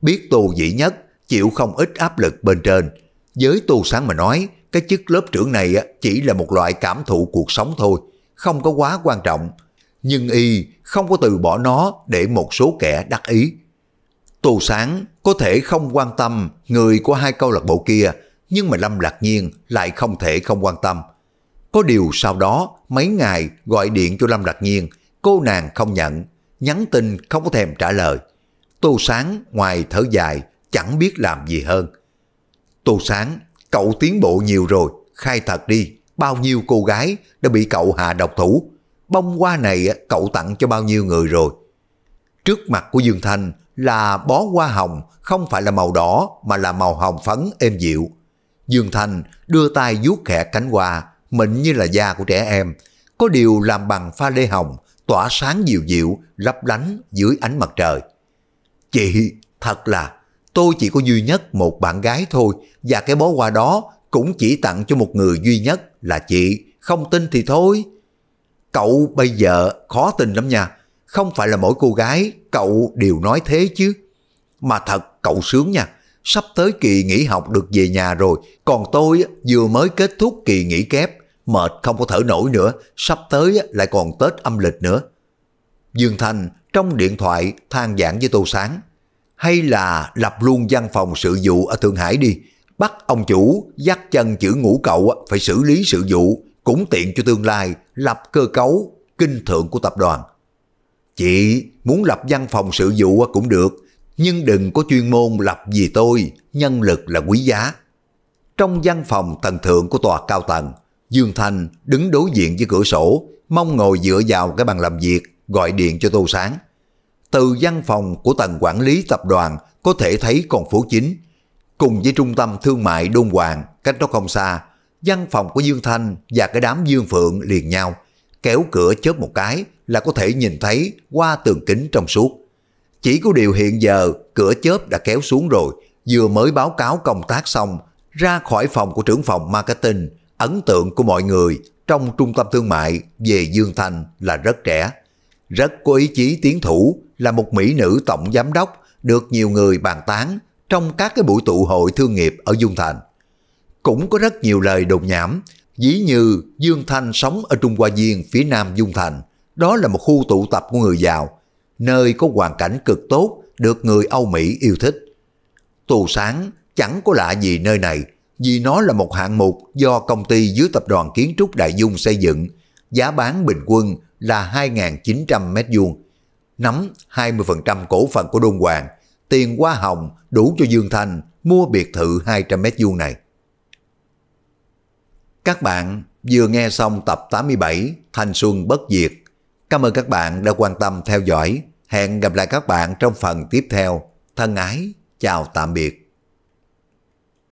Biết tu Dĩ Nhất chịu không ít áp lực bên trên. Với tu Sáng mà nói, cái chức lớp trưởng này chỉ là một loại cảm thụ cuộc sống thôi, không có quá quan trọng. Nhưng y không có từ bỏ nó để một số kẻ đắc ý. tù Sáng có thể không quan tâm người của hai câu lạc bộ kia, nhưng mà Lâm Lạc Nhiên lại không thể không quan tâm. Có điều sau đó, mấy ngày gọi điện cho Lâm Lạc Nhiên, cô nàng không nhận, nhắn tin không có thèm trả lời. Tô Sáng ngoài thở dài, chẳng biết làm gì hơn. Tô Sáng Cậu tiến bộ nhiều rồi, khai thật đi, bao nhiêu cô gái đã bị cậu hạ độc thủ. Bông hoa này cậu tặng cho bao nhiêu người rồi. Trước mặt của Dương Thanh là bó hoa hồng, không phải là màu đỏ mà là màu hồng phấn êm dịu. Dương Thanh đưa tay vuốt khẽ cánh hoa, mịn như là da của trẻ em, có điều làm bằng pha lê hồng, tỏa sáng dịu dịu, lấp lánh dưới ánh mặt trời. Chị, thật là tôi chỉ có duy nhất một bạn gái thôi và cái bó hoa đó cũng chỉ tặng cho một người duy nhất là chị, không tin thì thôi. cậu bây giờ khó tin lắm nha. Không phải là mỗi cô gái cậu đều nói thế chứ. Mà thật cậu sướng nha. Sắp tới kỳ nghỉ học được về nhà rồi. Còn tôi vừa mới kết thúc kỳ nghỉ kép. Mệt không có thở nổi nữa. Sắp tới lại còn Tết âm lịch nữa. Dương Thành trong điện thoại than giảng với Tô Sáng. Hay là lập luôn văn phòng sự vụ ở Thượng Hải đi. Bắt ông chủ dắt chân chữ ngũ cậu phải xử lý sự vụ cũng tiện cho tương lai lập cơ cấu kinh thượng của tập đoàn. Chị muốn lập văn phòng sự vụ cũng được, nhưng đừng có chuyên môn lập gì tôi, nhân lực là quý giá. Trong văn phòng tầng thượng của tòa cao tầng, Dương Thành đứng đối diện với cửa sổ, mong ngồi dựa vào cái bàn làm việc, gọi điện cho Tô Sáng. Từ văn phòng của tầng quản lý tập đoàn có thể thấy con phố chính, cùng với trung tâm thương mại Đôn Hoàng cách đó không xa, văn phòng của Dương Thanh và cái đám Dương Phượng liền nhau, kéo cửa chớp một cái là có thể nhìn thấy qua tường kính trong suốt. Chỉ có điều hiện giờ cửa chớp đã kéo xuống rồi, vừa mới báo cáo công tác xong, ra khỏi phòng của trưởng phòng marketing, ấn tượng của mọi người trong trung tâm thương mại về Dương Thanh là rất trẻ. Rất có ý chí tiến thủ là một mỹ nữ tổng giám đốc được nhiều người bàn tán trong các cái buổi tụ hội thương nghiệp ở Dương Thành. Cũng có rất nhiều lời đồn nhảm, dĩ như Dương Thanh sống ở Trung Hoa Viên phía nam Dương Thành, đó là một khu tụ tập của người giàu, nơi có hoàn cảnh cực tốt, được người Âu Mỹ yêu thích. Tù sáng chẳng có lạ gì nơi này, vì nó là một hạng mục do công ty dưới tập đoàn kiến trúc Đại Dung xây dựng, giá bán bình quân là 2.900 mét vuông. Nắm 20% cổ phần của Đôn Hoàng, tiền hoa hồng đủ cho Dương Thanh mua biệt thự 200 mét vuông này. Các bạn vừa nghe xong tập 87 Thanh Xuân Bất Diệt. Cảm ơn các bạn đã quan tâm theo dõi. Hẹn gặp lại các bạn trong phần tiếp theo. Thân ái, chào tạm biệt.